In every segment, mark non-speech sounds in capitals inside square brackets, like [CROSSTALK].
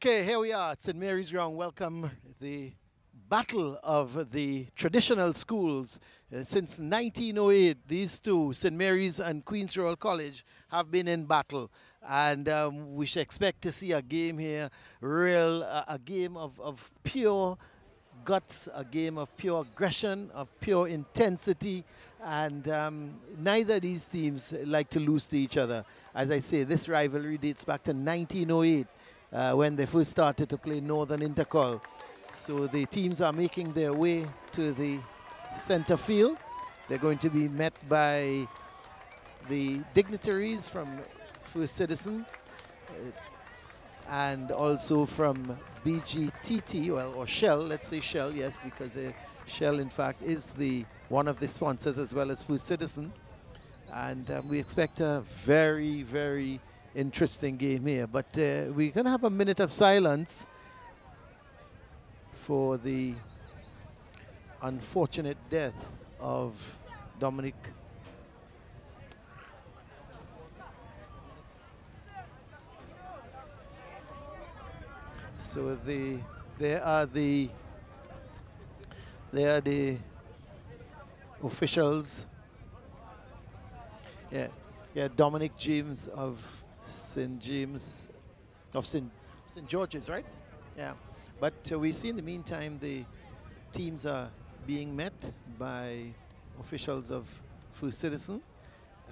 Okay, here we are at St. Mary's Ground. Welcome the battle of the traditional schools. Uh, since 1908, these two, St. Mary's and Queen's Royal College, have been in battle. And um, we should expect to see a game here, real, uh, a game of, of pure guts, a game of pure aggression, of pure intensity. And um, neither of these teams like to lose to each other. As I say, this rivalry dates back to 1908 uh, when they first started to play Northern Intercol. So the teams are making their way to the center field. They're going to be met by the dignitaries from First Citizen uh, and also from BGTT, well, or Shell, let's say Shell, yes, because uh, Shell, in fact, is the one of the sponsors as well as First Citizen. And um, we expect a very, very interesting game here. But uh, we're going to have a minute of silence for the unfortunate death of Dominic So the there are the there are the officials. Yeah, yeah. Dominic James of St. James, of St. St. George's, right? Yeah. But uh, we see in the meantime the teams are being met by officials of First Citizen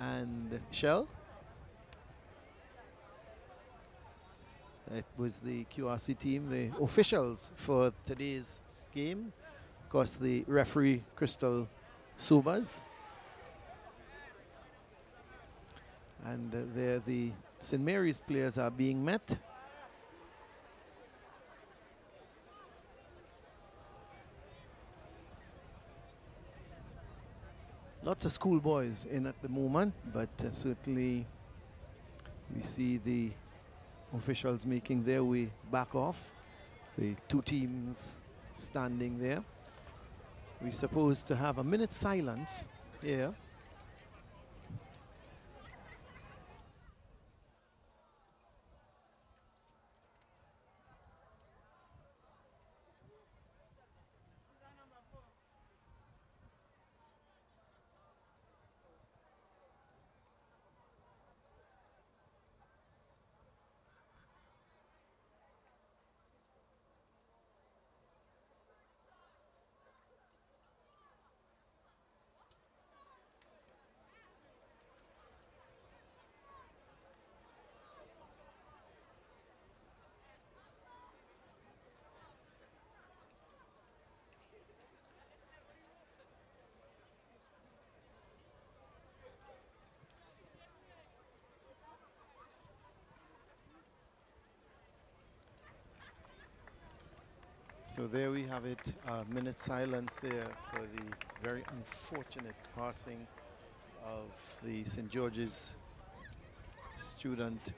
and Shell. It was the QRC team, the officials for today's game. Of course, the referee, Crystal Sobers. And uh, there the St. Mary's players are being met. Lots of schoolboys in at the moment, but uh, certainly we see the officials making their way back off. The two teams standing there. We're supposed to have a minute silence here. So there we have it, a minute silence there for the very unfortunate passing of the St. George's student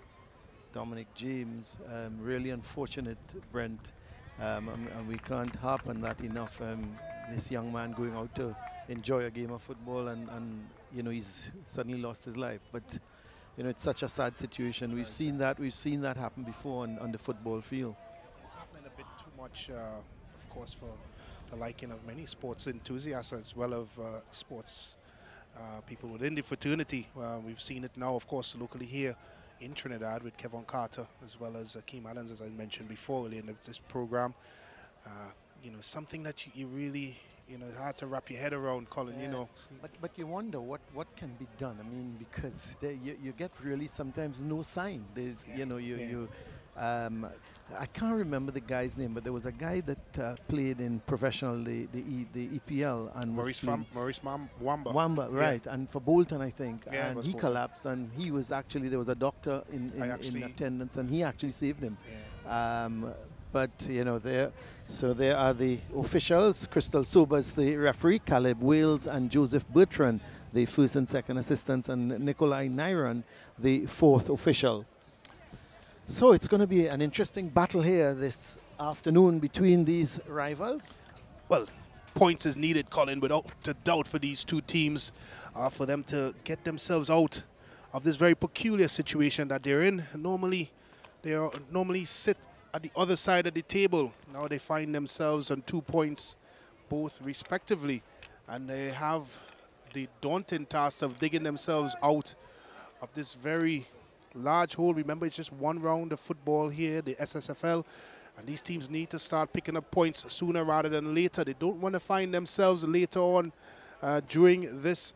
Dominic James. Um, really unfortunate, Brent, um, and, and, we can't harp on that enough. Um, this young man going out to enjoy a game of football and, and, you know, he's suddenly lost his life. But, you know, it's such a sad situation. We've seen that, we've seen that happen before on, on the football field much, uh, of course, for the liking of many sports enthusiasts as well as uh, sports uh, people within the fraternity. Uh, we've seen it now, of course, locally here in Trinidad with Kevin Carter as well as Akeem Adams, as I mentioned before earlier in this program. Uh, you know, something that you, you really you know, hard to wrap your head around, Colin. Yeah. You know, but but you wonder what what can be done. I mean, because you, you get really sometimes no sign. There's yeah. you know you yeah. you um, I can't remember the guy's name, but there was a guy that uh, played in professional the the, e, the EPL and Maurice Fam- Maurice Mam- Wamba. Wamba, right? Yeah. And for Bolton, I think. Yeah, and he Bolton. collapsed, and he was actually there was a doctor in in, in attendance, and he actually saved him. Yeah. Um, but you know there, so there are the officials: Crystal Sobers, the referee, Caleb Wales, and Joseph Bertrand, the first and second assistants, and Nikolai Nyron, the fourth official. So it's going to be an interesting battle here this afternoon between these rivals. Well, points is needed, Colin, without a doubt for these two teams, uh, for them to get themselves out of this very peculiar situation that they're in. Normally, they are normally sit at the other side of the table. Now they find themselves on two points, both respectively, and they have the daunting task of digging themselves out of this very large hole. Remember, it's just one round of football here, the SSFL, and these teams need to start picking up points sooner rather than later. They don't want to find themselves later on uh, during this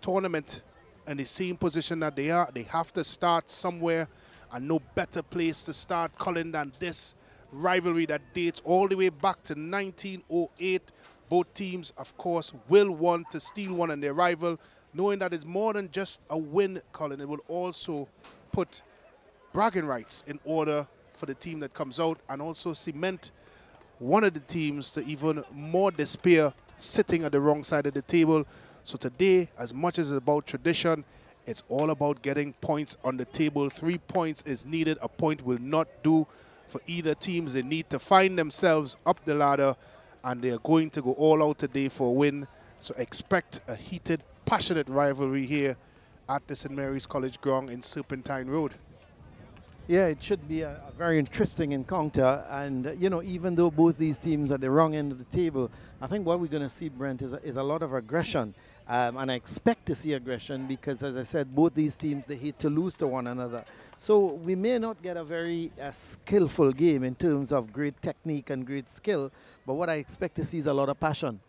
tournament in the same position that they are. They have to start somewhere, and no better place to start, Colin, than this rivalry that dates all the way back to 1908. Both teams, of course, will want to steal one on their rival, knowing that it's more than just a win, Colin. It will also put bragging rights in order for the team that comes out and also cement one of the teams to even more despair sitting at the wrong side of the table. So today, as much as it's about tradition, it's all about getting points on the table. Three points is needed. A point will not do for either teams. They need to find themselves up the ladder, and they are going to go all out today for a win. So expect a heated, passionate rivalry here at the St. Mary's College ground in Serpentine Road. Yeah, it should be a, a, very interesting encounter. And, uh, you know, even though both these teams are the wrong end of the table, I think what we're going to see, Brent, is a, is a lot of aggression. Um, and I expect to see aggression because, as I said, both these teams, they hate to lose to one another. So we may not get a very uh, skillful game in terms of great technique and great skill, but what I expect to see is a lot of passion.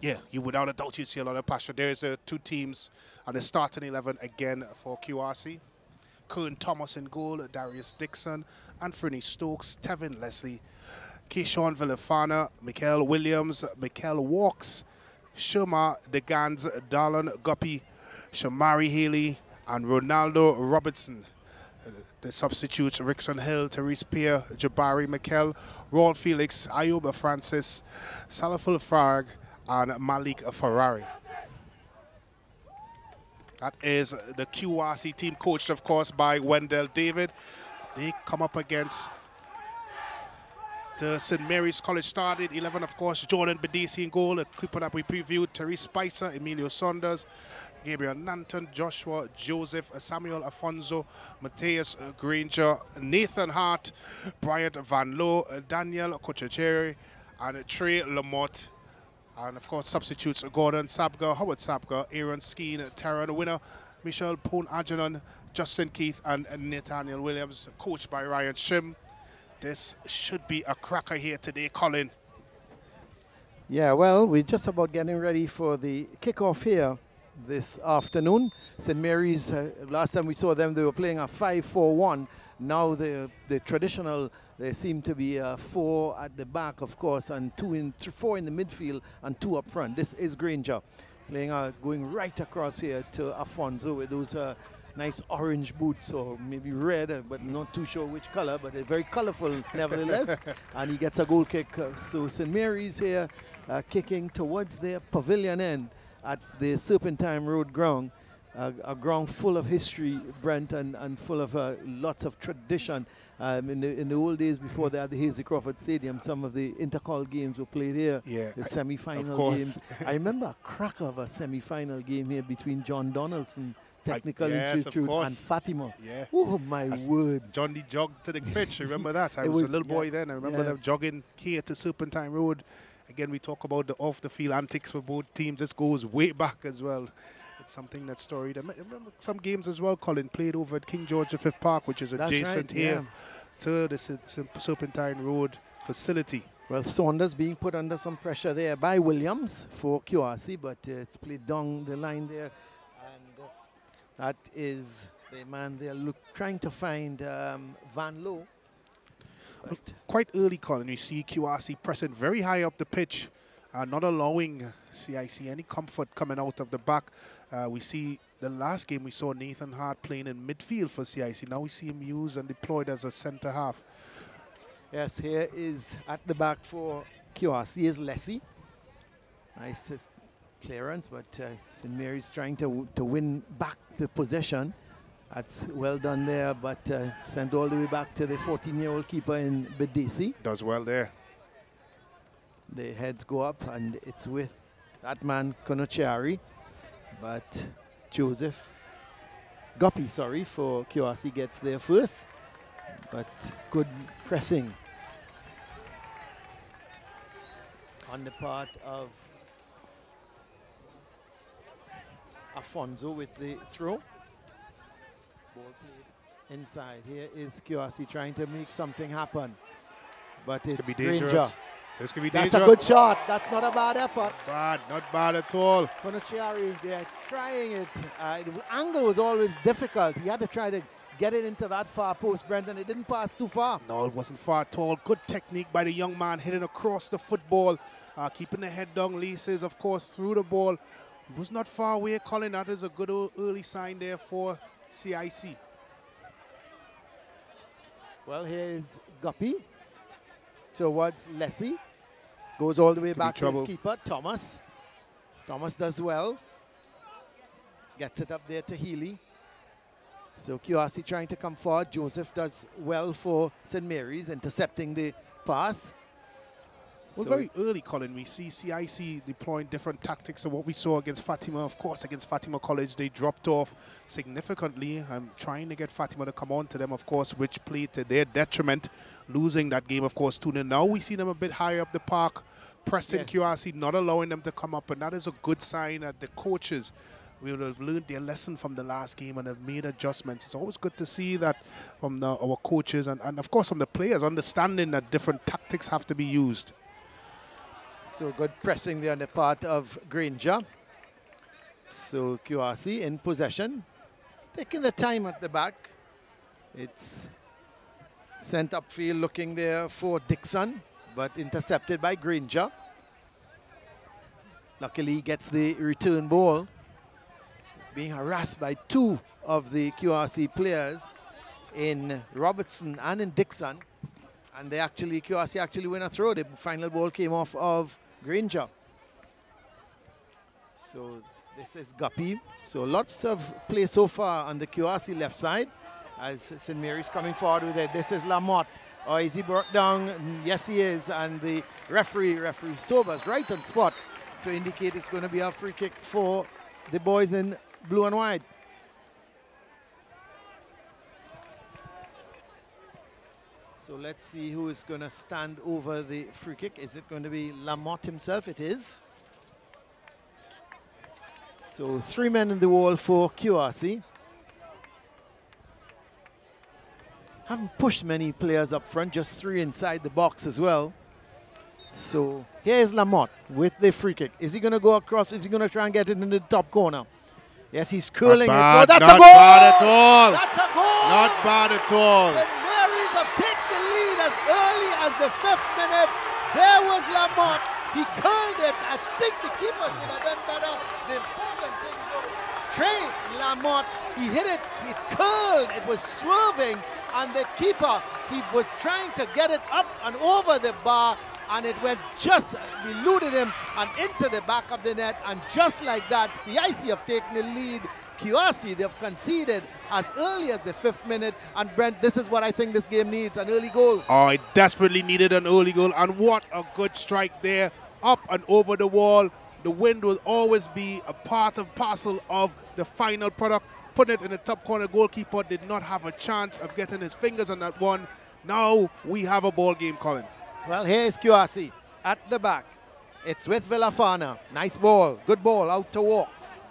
Yeah, you without a doubt you'd see a lot of passion. There's uh, two teams on the starting 11 again for QRC. Kern Thomas in goal, Darius Dixon, Anthony Stokes, Tevin Leslie, Keyshawn Villafana, Mikael Williams, Mikael Walks, Shoma Degans, Darlon Guppy, Shamari Haley, and Ronaldo Robertson. The substitutes, Rickson Hill, Therese Pierre, Jabari McKell, Ron Felix, Ayuba Francis, Salaful and Malik Ferrari. That is the QRC team coached, of course, by Wendell David. They come up against the St. Mary's College started 11, of course, Jordan Bedesi in goal. A keeper that we previewed, Therese Spicer, Emilio Saunders, Gabriel Nanton, Joshua Joseph, Samuel Afonso, Matthias Granger, Nathan Hart, Bryant Van Loo, Daniel Kochacheri, and Trey Lamott and of course, substitutes Gordon Sabga, Howard Sabga, Aaron Skeen, Taran winner, Michelle Poon Ajanon, Justin Keith, and Nathaniel Williams, coached by Ryan Shim. This should be a cracker here today, Colin. Yeah, well, we're just about getting ready for the kickoff here this afternoon. St. Mary's, uh, last time we saw them, they were playing a 5 4 1. Now the, the traditional there seem to be uh, four at the back, of course, and two in four in the midfield and two up front. This is Granger playing, uh, going right across here to Afonso with those uh, nice orange boots or maybe red, uh, but not too sure which color, but they're very colorful [LAUGHS] nevertheless. [LAUGHS] and he gets a goal kick. Uh, so St. Mary's here uh, kicking towards their pavilion end at the Serpentine Road ground a, a ground full of history, Brent, and, and full of uh, lots of tradition. Um, in, the, in the old days before they had the Hasely Crawford Stadium, some of the Intercol games were played here. Yeah, the semi-final games. I remember a crack of a semi-final game here between John Donaldson Technical yes, Institute and Fatima. Yeah. Oh my word! John D jogged to the pitch. Remember that? I [LAUGHS] was, was, a little boy yeah, then. I remember yeah. them jogging here to Serpentine Road. Again, we talk about the off-the-field antics for both teams. This goes way back as well something that's storied. I remember some games as well, Colin, played over at King George V Park, which is adjacent right, here yeah. to the Serpentine Road facility. Well, Saunders being put under some pressure there by Williams for QRC, but uh, it's played down the line there. And uh, that is the man they're look, trying to find um, Van Loo. Quite early, Colin, you see QRC pressing very high up the pitch, uh, not allowing CIC any comfort coming out of the back. Uh, we see the last game we saw Nathan Hart playing in midfield for CIC. Now we see him used and deployed as a centre half. Yes, here is at the back for QRC is Leslie. Nice uh, clearance, but uh, St. Mary's trying to, to win back the possession. That's well done there, but uh, sent all the way back to the 14-year-old keeper in Bedesi. Does well there. The heads go up, and it's with that man, Konochari. But Joseph Guppy, sorry, for QRC gets there first. But good pressing on the part of Afonso with the throw. Ball played inside. Here is QRC trying to make something happen. But This it's could be Granger. This could be That's dangerous. a good shot. That's not a bad effort. Bad, not bad at all. Konochiari, they're trying it. Uh, angle was always difficult. He had to try to get it into that far post, Brendan. It didn't pass too far. No, it wasn't far at all. Good technique by the young man, hitting across the football, uh, keeping the head down. Leases, of course, through the ball. He was not far away, Colin. That is a good early sign there for CIC. Well, here's Guppy towards Leslie. Goes all the way Could back to his keeper, Thomas. Thomas does well. Gets it up there to Healy. So QRC trying to come forward. Joseph does well for St. Mary's, intercepting the pass. Well, So- very early, Colin, we see CIC deploying different tactics. So what we saw against Fatima, of course, against Fatima College, they dropped off significantly. I'm trying to get Fatima to come on to them, of course, which played to their detriment, losing that game, of course, 2 0. Now we see them a bit higher up the park, pressing Yes. QRC, not allowing them to come up. And that is a good sign that the coaches will have learned their lesson from the last game and have made adjustments. It's always good to see that from the, our coaches and, and, of course, from the players, understanding that different tactics have to be used. So good pressing there on the part of Granger. So QRC in possession. Taking the time at the back. It's sent upfield looking there for Dixon, but intercepted by Granger. Luckily he gets the return ball. Being harassed by two of the QRC players in Robertson and in Dixon and they actually QRC actually win a throw. The final ball came off of Granger. So this is Guppy. So lots of play so far on the QRC left side as St. Mary's coming forward with it. This is Lamotte. Or is he brought down? Mm, Yes, he is. And the referee, referee Sobers, right on spot to indicate it's going to be a free kick for the boys in blue and white. So let's see who is going to stand over the free kick. Is it going to be Lamotte himself? It is. So three men in the wall for QRC. Haven't pushed many players up front, just three inside the box as well. So here's Lamotte with the free kick. Is he going to go across? Is he going to try and get it in the top corner? Yes, he's curling it. Oh, that's not a goal! Not bad at all. That's a goal! Not bad at all. St. Mary's taken the lead as early as the fifth minute. There was Lamont. He curled it. I think the keeper should have done better. The important thing though, Trey Lamont, he hit it, it curled, it was swerving, and the keeper, he was trying to get it up and over the bar, and it went just, we eluded him and into the back of the net, and just like that, CIC have taken the lead. QRC, they've conceded as early as the fifth minute. And Brent, this is what I think this game needs an early goal. Oh, it desperately needed an early goal, and what a good strike there, up and over the wall. The wind will always be a part and parcel of the final product. Putting it in the top corner, goalkeeper did not have a chance of getting his fingers on that one. Now we have a ball game, Colin. Well, here is QRC at the back. It's with Villafana. Nice ball. Good ball out to Walks.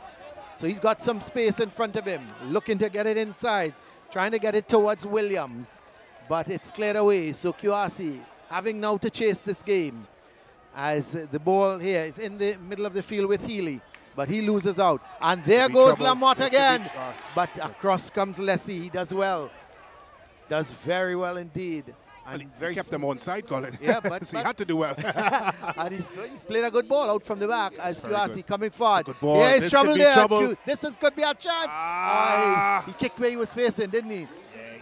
So he's got some space in front of him, looking to get it inside, trying to get it towards Williams. But it's cleared away. So QRC having now to chase this game as the ball here is in the middle of the field with Healy. But he loses out. And there goes trouble. Lamotte This again. But across comes Leslie. He does well. Does very well indeed. And He very kept them on side, Colin. Yeah, but- [LAUGHS] so he had to do well. [LAUGHS] and he's, he's played a good ball out from the back as very QRC good. coming forward. good ball. Here is This trouble could be there. trouble. This is, could be a chance. Ah. Ah, he, he kicked where he was facing, didn't he? he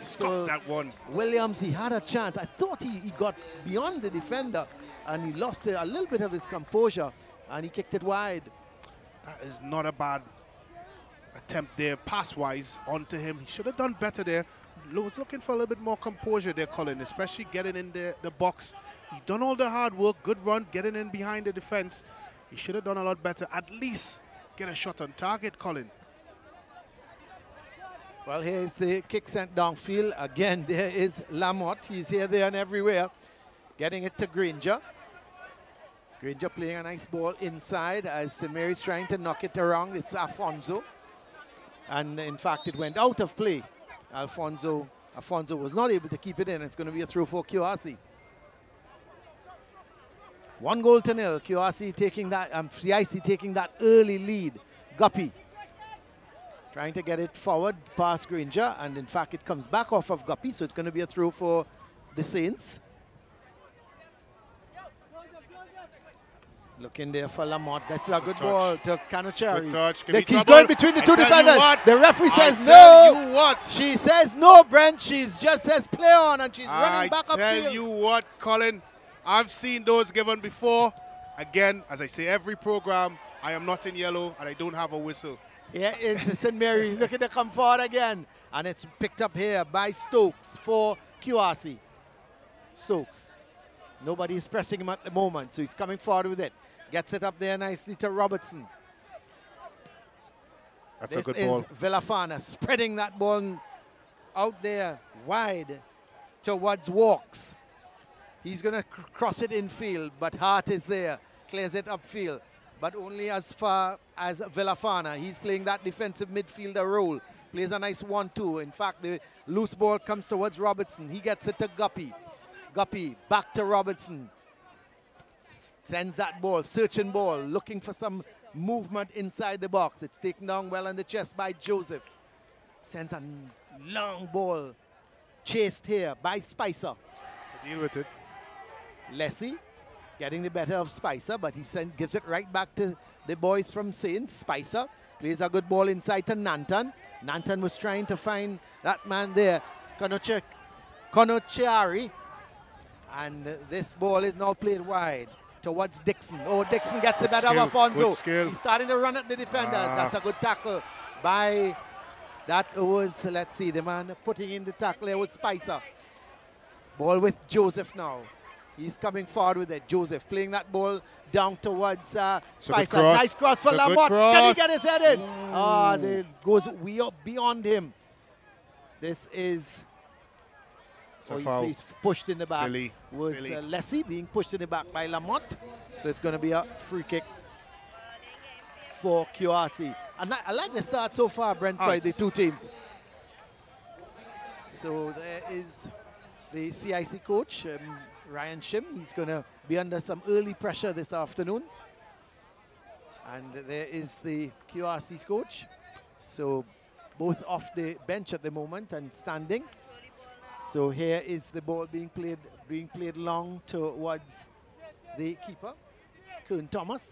So- that one. Williams, he had a chance. I thought he, he got beyond the defender and he lost a little bit of his composure and he kicked it wide. That is not a bad attempt there, pass-wise, onto him. He should have done better there. Was looking for a little bit more composure there, Colin, especially getting in the, the box. He done all the hard work, good run, getting in behind the defense. He should have done a lot better. At least get a shot on target, Colin. Well, here's the kick sent downfield. Again, [LAUGHS] there is Lamotte. He's here, there, and everywhere. Getting it to Granger. Granger playing a nice ball inside as St. Mary's trying to knock it around. It's Afonso. And in fact, it went out of play. Alfonso, Alfonso was not able to keep it in. It's going to be a throw for QRC. One goal to nil. QRC taking that, um, CIC taking that early lead. Guppy trying to get it forward past Granger, and in fact, it comes back off of Guppy, so it's going to be a throw for the Saints. Looking there for Lamont. That's a good, good ball to Kanochari. Good he's going between the I two defenders. The referee says I no. you what? She says no, Brent. She's just says play on, and she's running back up. I tell you what, Colin. I've seen those given before. Again, as I say every program, I am not in yellow and I don't have a whistle. Yeah, Here is St. Mary's looking to come forward again. And it's picked up here by Stokes for QRC. Stokes. Nobody is pressing him at the moment, so he's coming forward with it. Gets it up there nicely to Robertson. That's this a good is ball. Villafana spreading that ball out there wide towards Walks. He's going to cr cross it infield, but Hart is there, clears it upfield, but only as far as Villafana. He's playing that defensive midfielder role. Plays a nice 1-2. In fact, the loose ball comes towards Robertson. He gets it to Guppy. Guppy back to Robertson. Sends that ball, searching ball, looking for some movement inside the box. It's taken down well on the chest by Joseph. Sends a long ball, chased here by Spicer. To deal with it. Leslie getting the better of Spicer, but he send, gives it right back to the boys from Saints. Spicer plays a good ball inside to Nanton. Nanton was trying to find that man there, Konochiari. And this ball is now played wide towards Dixon. Oh, Dixon gets the better of Afonso. He's starting to run at the defender. Ah. That's a good tackle by, that was, let's see, the man putting in the tackle there was Spicer. Ball with Joseph now. He's coming forward with it. Joseph playing that ball down towards uh, It's a good Spicer. cross. Nice cross for It's a good Lamont. Can he get his head in? Ah, it goes we beyond him. This is Oh, he's- he's, pushed in the back. Silly. Was Silly. uh, Leslie being pushed in the back by Lamont. So it's going to be a free kick for QRC. And I, I like the start so far, Brent, by the two teams. So there is the CIC coach, um, Ryan Shim. He's going to be under some early pressure this afternoon. And there is the QRC's coach. So both off the bench at the moment and standing. So here is the ball being played, being played long towards the keeper, Kern Thomas.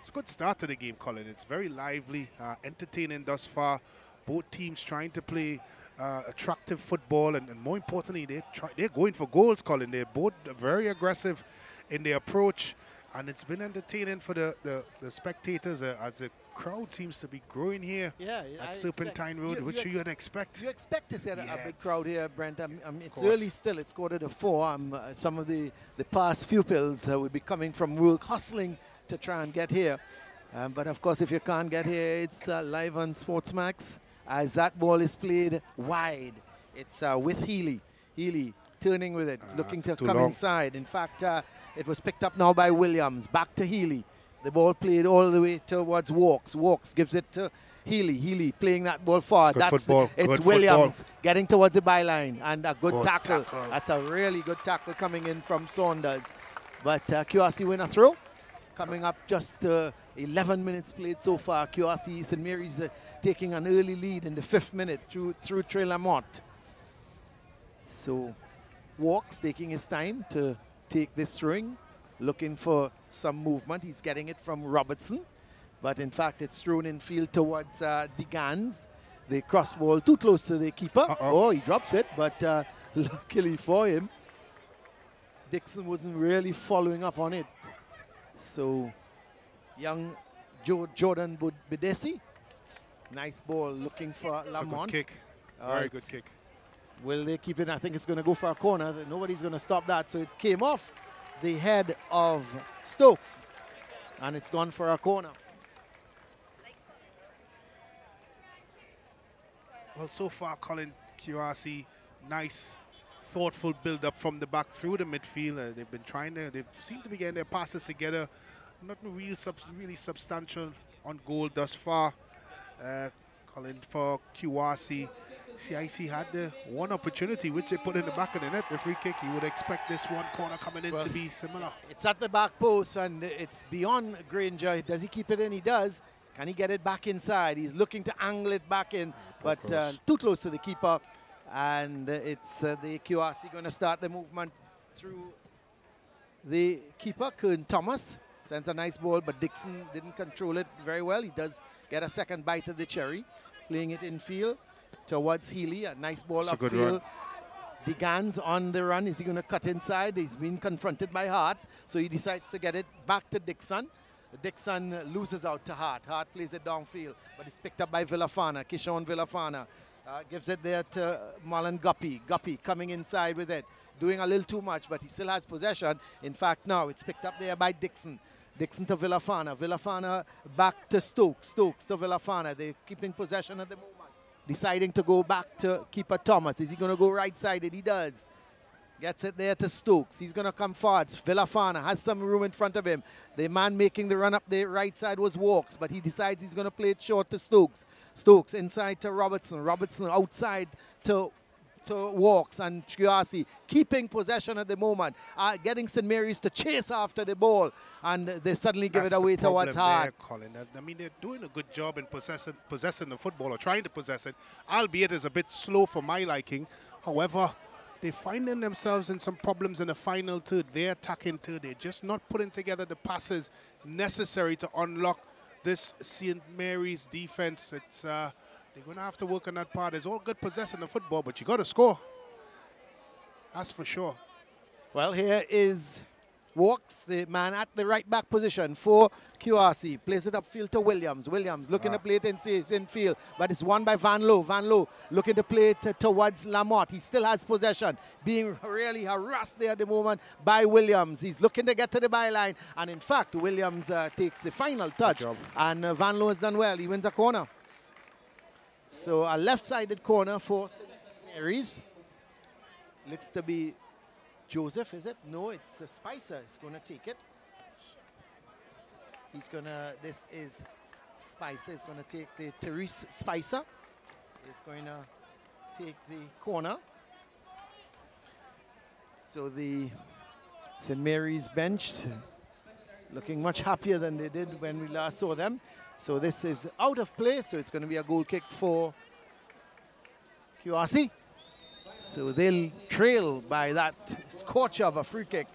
It's a good start to the game, Colin. It's very lively, uh, entertaining thus far. Both teams trying to play uh, attractive football, and, and more importantly, they they're going for goals, Colin. They're both very aggressive in their approach, and it's been entertaining for the, the, the spectators uh, as the crowd seems to be growing here Yeah, at I Serpentine Road, you- which you would expect. You expect to see a, a big crowd here, Brent. Um, um, it's course. early still. It's quarter to four. Um, uh, some of the, the past pupils uh, will be coming from work, hustling to try and get here. Um, but of course, if you can't get here, it's uh, live on Sportsmax as that ball is played wide. It's uh, with Healy. Healy turning with it, Ah, looking to come long. inside. In fact, uh, it was picked up now by Williams. Back to Healy. The ball played all the way towards Walks. Walks gives it to Healy. Healy playing that ball forward. good That's football. it's Good Williams getting towards the byline and a good, Good tackle. tackle. That's a really good tackle coming in from Saunders. But uh, QRC win a throw. Coming up just uh, 11 minutes played so far. QRC St. Mary's uh, taking an early lead in the fifth minute through, through Trey Lamont. So Walks taking his time to take this throwing, looking for some movement. He's getting it from Robertson, but in fact it's thrown in field towards uh, Digans. The cross ball too close to the keeper. Uh-oh. Oh, he drops it, but uh, [LAUGHS] luckily for him, Dixon wasn't really following up on it. So young jo- Jordan Bedesi, nice ball looking for a Lamont. good kick. Uh, Very good kick. Will they keep it? I think it's going to go for a corner. Nobody's going to stop that. So it came off the head of Stokes, and it's gone for a corner. Well, so far, Colin QRC, nice, thoughtful build up from the back through the midfield. They've been trying to, they seem to be getting their passes together. Nothing real sub, really substantial on goal thus far. Uh, Colin for QRC. CIC had the one opportunity which they put in the back of the net, the free kick. You would expect this one corner coming in well, to be similar. It's at the back post and it's beyond Granger. Does he keep it in? He does. Can he get it back inside? He's looking to angle it back in, but uh, too close to the keeper. And it's uh, the QRC going to start the movement through the keeper, Kern Thomas. Sends a nice ball, but Dixon didn't control it very well. He does get a second bite of the cherry, playing it in field towards Healy. A nice ball it's upfield. Degan's on the run. Is he going to cut inside? He's been confronted by Hart, so he decides to get it back to Dixon. Dixon loses out to Hart. Hart plays it downfield, but it's picked up by Villafana. Keyshawn Villafana uh, gives it there to Marlon Guppy. Guppy coming inside with it, doing a little too much, but he still has possession. In fact, now it's picked up there by Dixon. Dixon to Villafana. Villafana back to Stokes. Stokes to Villafana. They're keeping possession at the moment. Deciding to go back to keeper Thomas. Is he going to go right sided? He does. Gets it there to Stokes. He's going to come forward. Villafana has some room in front of him. The man making the run up the right side was Walks, but he decides he's going to play it short to Stokes. Stokes inside to Robertson. Robertson outside to to Walks and Triasi, keeping possession at the moment, uh, getting St. Mary's to chase after the ball, and they suddenly give That's it away towards Hart. Colin. I mean, they're doing a good job in possessing, possessing the football or trying to possess it, albeit it's a bit slow for my liking. However, they're finding themselves in some problems in the final third. They're attacking third. They're just not putting together the passes necessary to unlock this St. Mary's defense. It's uh, they're going to have to work on that part. It's all good possessing the football, but you got to score. That's for sure. Well, here is Walks, the man at the right back position for QRC. Plays it upfield to Williams. Williams looking ah. to play it in, in field, but it's won by Van Loo. Van Loo looking to play it towards Lamotte. He still has possession, being really harassed there at the moment by Williams. He's looking to get to the byline, and in fact, Williams uh, takes the final touch, and uh, Van Loo has done well. He wins a corner. So a left-sided corner for St. Mary's. Looks to be Joseph, is it? No, it's a Spicer. He's going to take it. He's going to, this is Spicer. He's going to take the Therese Spicer. He's going to take the corner. So the St. Mary's bench looking much happier than they did when we last saw them. So this is out of play, so it's going to be a goal kick for QRC. So they'll trail by that scorcher of a free kick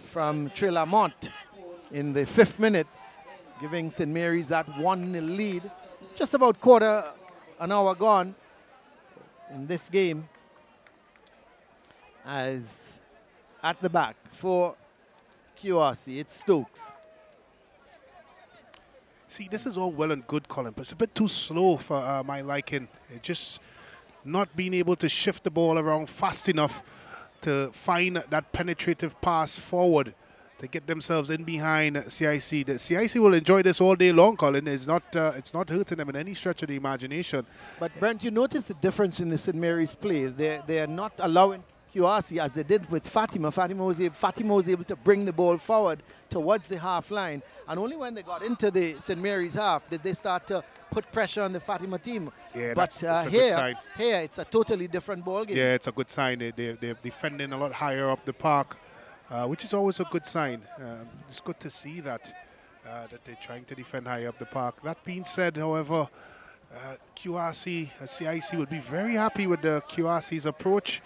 from Trelamont in the fifth minute, giving St. Mary's that 1 lead. Just about quarter an hour gone in this game as at the back for QRC, it's Stokes. See, this is all well and good, Colin, but it's a bit too slow for uh, my liking. It just not being able to shift the ball around fast enough to find that penetrative pass forward to get themselves in behind CIC. The CIC will enjoy this all day long, Colin. It's not, uh, it's not hurting them in any stretch of the imagination. But Brent, you notice the difference in the St. Mary's play. They they are not allowing QRC as they did with Fatima. Fatima was, able, Fatima was able to bring the ball forward towards the half line. And only when they got into the St. Mary's half did they start to put pressure on the Fatima team. Yeah, but that's, that's uh, here, here it's a totally different ball game. Yeah, it's a good sign. They, they, they're defending a lot higher up the park, uh, which is always a good sign. Um, it's good to see that, uh, that they're trying to defend high up the park. That being said, however, uh, QRC, CIC would be very happy with the QRC's approach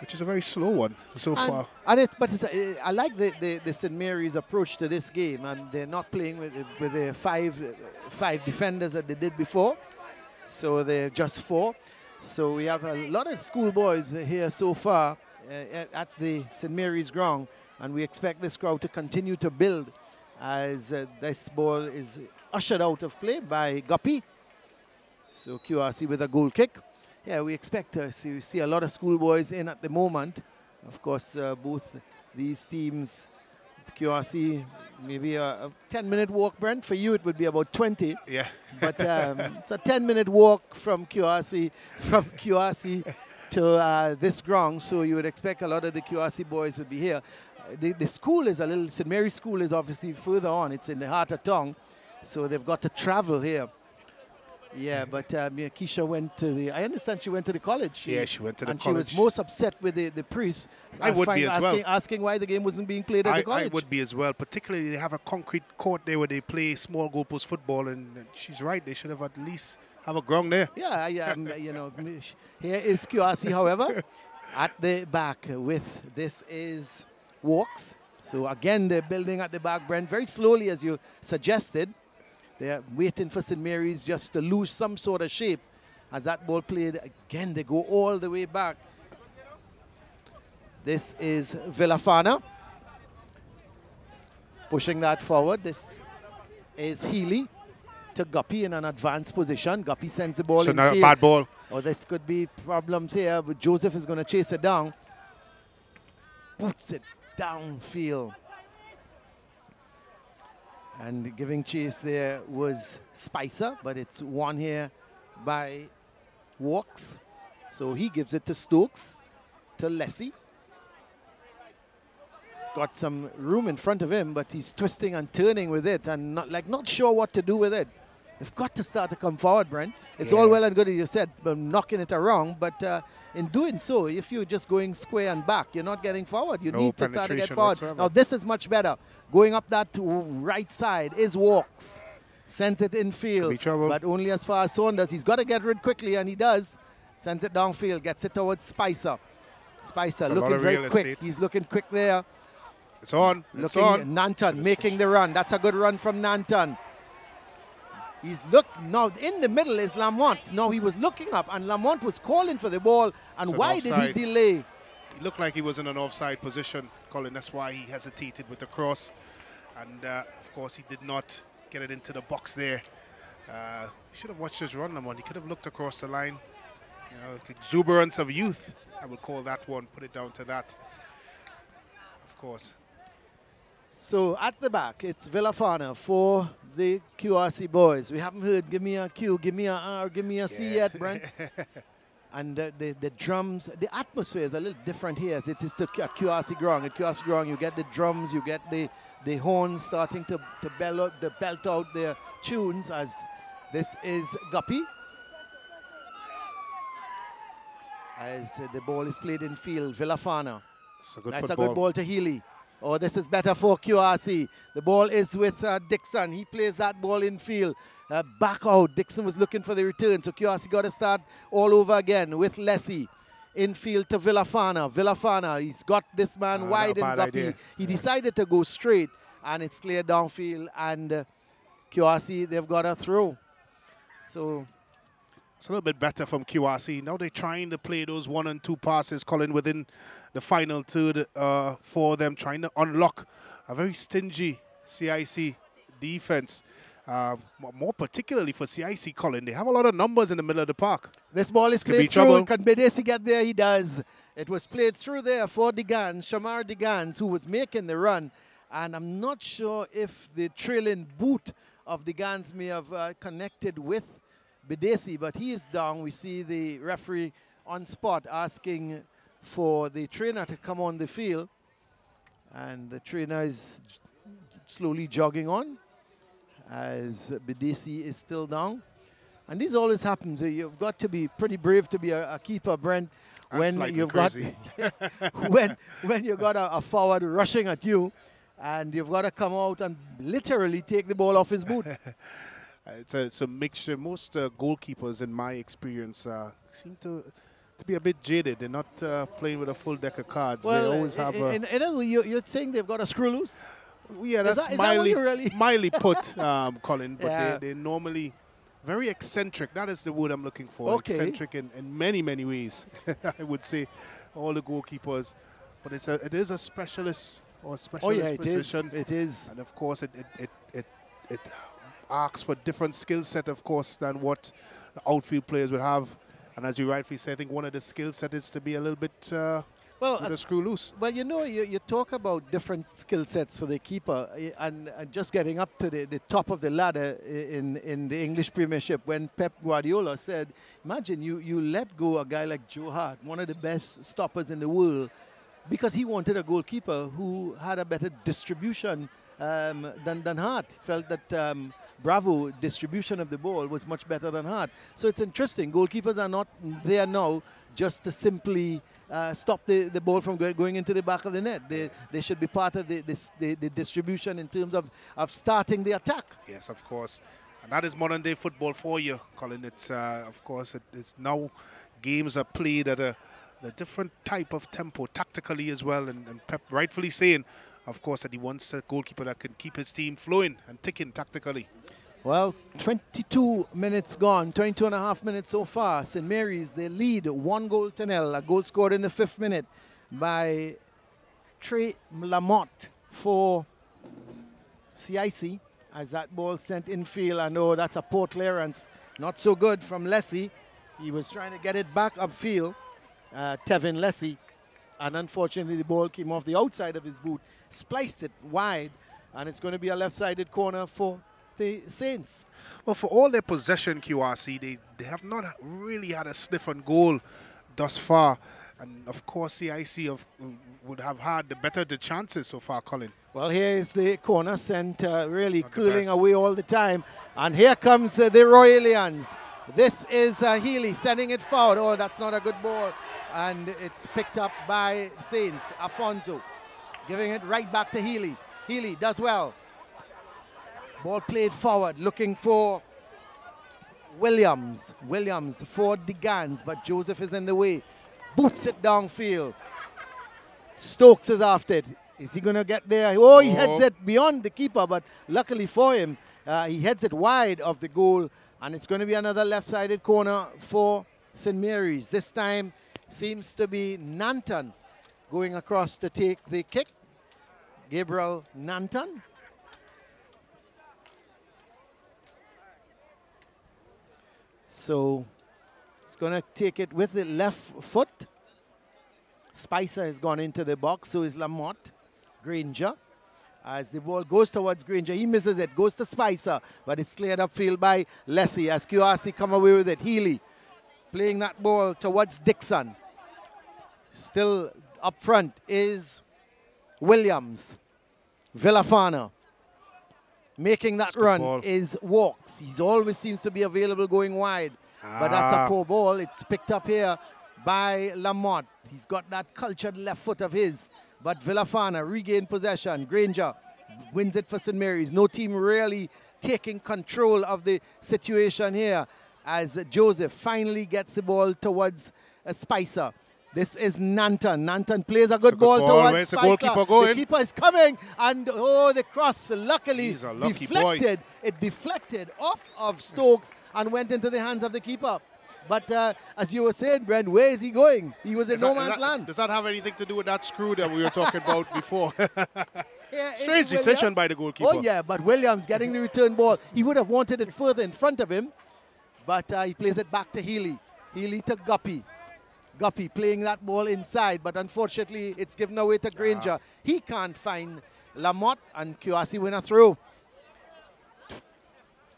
which is a very slow one so and, far. And it's, but it's a, I like the, the, the St. Mary's approach to this game, and they're not playing with, with the five, five defenders that they did before. So they're just four. So we have a lot of schoolboys here so far uh, at the St. Mary's ground, and we expect this crowd to continue to build as uh, this ball is ushered out of play by Guppy. So QRC with a goal kick. Yeah, we expect to see, see a lot of schoolboys in at the moment. Of course, uh, both these teams, QRC, maybe a, a 10 minute walk, Brent. For you, it would be about 20. Yeah. [LAUGHS] but um, it's a 10 minute walk from QRC, from [LAUGHS] QRC to uh, this ground, so you would expect a lot of the QRC boys would be here. The, the school is a little, St. Mary's School is obviously further on, it's in the heart of town, so they've got to travel here. Yeah, but um, yeah, Keisha went to the. I understand she went to the college. She, yeah, she went to the and college. And she was most upset with the, the priest. I would be as asking, well. asking why the game wasn't being played at I, the college. I would be as well. Particularly, they have a concrete court there where they play small goalpost football, and she's right. They should have at least have a ground there. Yeah, I, um, you know, [LAUGHS] here is QRC, however, [LAUGHS] at the back with this is Walks. So again, they're building at the back, Brent, very slowly as you suggested. They're waiting for St. Mary's just to lose some sort of shape. As that ball played, again, they go all the way back. This is Villafana. Pushing that forward. This is Healy to Guppy in an advanced position. Guppy sends the ball so in now a field. bad ball. Oh, this could be problems here, but Joseph is going to chase it down. Puts it downfield. And giving chase there was Spicer, but it's won here by Walks. So he gives it to Stokes, to Lessie. He's got some room in front of him, but he's twisting and turning with it and not like not sure what to do with it. They've got to start to come forward, Brent. It's all well and good, as you said, knocking it around, but uh, in doing so, if you're just going square and back, you're not getting forward. You No need to start to get forward. whatsoever. Now, this is much better. Going up that right side is Walks. Sends it in Could be field, but only as far as Saunders. He's got to get rid quickly, and he does. Sends it downfield, gets it towards Spicer. Spicer It's looking very quick. estate. He's looking quick there. It's on. It's Looking on. Nanton making the run. That's a good run from Nanton. He's look now in the middle is Lamont. Now he was looking up and Lamont was calling for the ball. And why did he delay? He looked like he was in an offside position, Colin. That's why he hesitated with the cross. And uh, of course, he did not get it into the box there. Uh, he should have watched his run, Lamont. He could have looked across the line. You know, exuberance of youth. I would call that one. Put it down to that. Of course. So at the back, it's Villafana for the QRC boys. We haven't heard give me a Q, give me a R, give me a C Yeah. yet, Brent. [LAUGHS] and uh, the, the drums, the atmosphere is a little different here as it is to, at QRC ground. At QRC ground, you get the drums, you get the, the horns starting to, to bell out, the belt out their tunes as this is Guppy. As the ball is played in field, Villafana. It's a good That's a good ball to Healy. Oh, this is better for QRC. The ball is with uh, Dixon. He plays that ball in field. Uh, back out. Dixon was looking for the return. So QRC got to start all over again with Lessie. Infield to Villafana. Villafana, he's got this man not wide a in Guppy. idea. He decided to go straight, and it's cleared downfield. And uh, QRC, they've got a throw. So It's a little bit better from QRC. Now they're trying to play those one and two passes, Colin, within the final third uh, for them, trying to unlock a very stingy CIC defense. Uh, more particularly for CIC, Colin, they have a lot of numbers in the middle of the park. This ball is Could played through. trouble. Can Bedesi get there? He does. It was played through there for Digans, Shamar Digans, who was making the run. And I'm not sure if the trailing boot of Digans may have uh, connected with Bedesi, but he is down. We see the referee on spot asking for the trainer to come on the field. And the trainer is slowly jogging on as Bedesi is still down. And this always happens. Uh, You've got to be pretty brave to be a, a keeper, Brent. That's When you've crazy. got [LAUGHS] when when you've got a, a forward rushing at you, and you've got to come out and literally take the ball off his boot. [LAUGHS] Uh, It's a, it's a mixture. Most uh, goalkeepers, in my experience, uh, seem to to be a bit jaded. They're not uh, playing with a full deck of cards. well, they always have i- a, in, in other words, you're, saying they've got a screw loose. Yeah, that's that mildly, you really- [LAUGHS] mildly put, um, Colin. But Yeah. they, they're normally very eccentric. That is the word I'm looking for. Okay. Eccentric in, in many, many ways. [LAUGHS] I would say all the goalkeepers. But it's a, it is a specialist or Oh specialist yeah, it is. position. It is. And of course, it it, it, it, it asks for different skill set, of course, than what the outfield players would have. And as you rightfully say, I think one of the skill set is to be a little bit uh, well, uh, screw loose. Well, you know, you, you talk about different skill sets for the keeper, eh, and, and, just getting up to the, the top of the ladder in, in the English Premiership when Pep Guardiola said, imagine you, you let go a guy like Joe Hart, one of the best stoppers in the world, because he wanted a goalkeeper who had a better distribution um, than, than Hart. Felt that um, Bravo distribution of the ball was much better than Hart. So it's interesting. Goalkeepers are not there now just to simply uh, stop the, the ball from going into the back of the net. They, they should be part of the, the, the distribution in terms of, of starting the attack. Yes, of course. And that is modern day football for you, Colin. It's, uh, of course, it, it's now games are played at a, a, different type of tempo, tactically as well. And, and Pep rightfully saying, of course, that he wants a goalkeeper that can keep his team flowing and ticking tactically. Well, 22 minutes gone, 22 and a half minutes so far. St. Mary's, they lead one goal to nil. A goal scored in the fifth minute by Trey Lamotte for CIC as that ball sent infield. I know that's a poor clearance. Not so good from Lessie. He was trying to get it back upfield, uh, Tevin Lessie. And unfortunately, the ball came off the outside of his boot, spliced it wide, and it's going to be a left-sided corner for the Saints. Well, for all their possession, QRC, they, they have not really had a sniff on goal thus far. And of course, CIC of, would have had the better the chances so far, Colin. Well, here is the corner sent uh, really not cooling away all the time. And here comes uh, the Royalians. This is uh, Healy sending it forward. Oh, that's not a good ball. And it's picked up by Saints. Afonso giving it right back to Healy. Healy does well. Ball played forward, looking for Williams. Williams for the Gans, but Joseph is in the way. Boots it downfield. Stokes is after it. Is he going to get there? Oh, he heads it beyond the keeper, but luckily for him, uh, he heads it wide of the goal, and it's going to be another left-sided corner for St. Mary's. This time seems to be Nanton going across to take the kick. Gabriel Nanton So he's going to take it with the left foot. Spicer has gone into the box, so is Lamotte. Granger. As the ball goes towards Granger, he misses it, goes to Spicer, but it's cleared upfield by Leslie as QRC come away with it. Healy playing that ball towards Dixon. Still up front is Williams. Villafana making that run ball. is walks. He always seems to be available going wide. Ah. But that's a ah. poor ball. It's picked up here by Lamont. He's got that cultured left foot of his. But Villafana regained possession. Granger wins it for St. Mary's. No team really taking control of the situation here as Joseph finally gets the ball towards uh, Spicer. This is Nanton. Nanton plays a good, a good ball, ball, towards Spicer. The, goalkeeper going? the keeper is coming, and oh, the cross luckily deflected. Boy. It deflected off of Stokes and went into the hands of the keeper. But uh, as you were saying, Brent, where is he going? He was in no man's that, land. Does that have anything to do with that screw that we were talking [LAUGHS] about before? yeah, [LAUGHS] Strange decision by the goalkeeper. Oh, yeah, but Williams getting the return ball. He would have wanted it further in front of him, but uh, he plays it back to Healy. Healy to Guppy. Guppy playing that ball inside, but unfortunately it's given away to Granger. He can't find Lamotte, and QRC win a throw.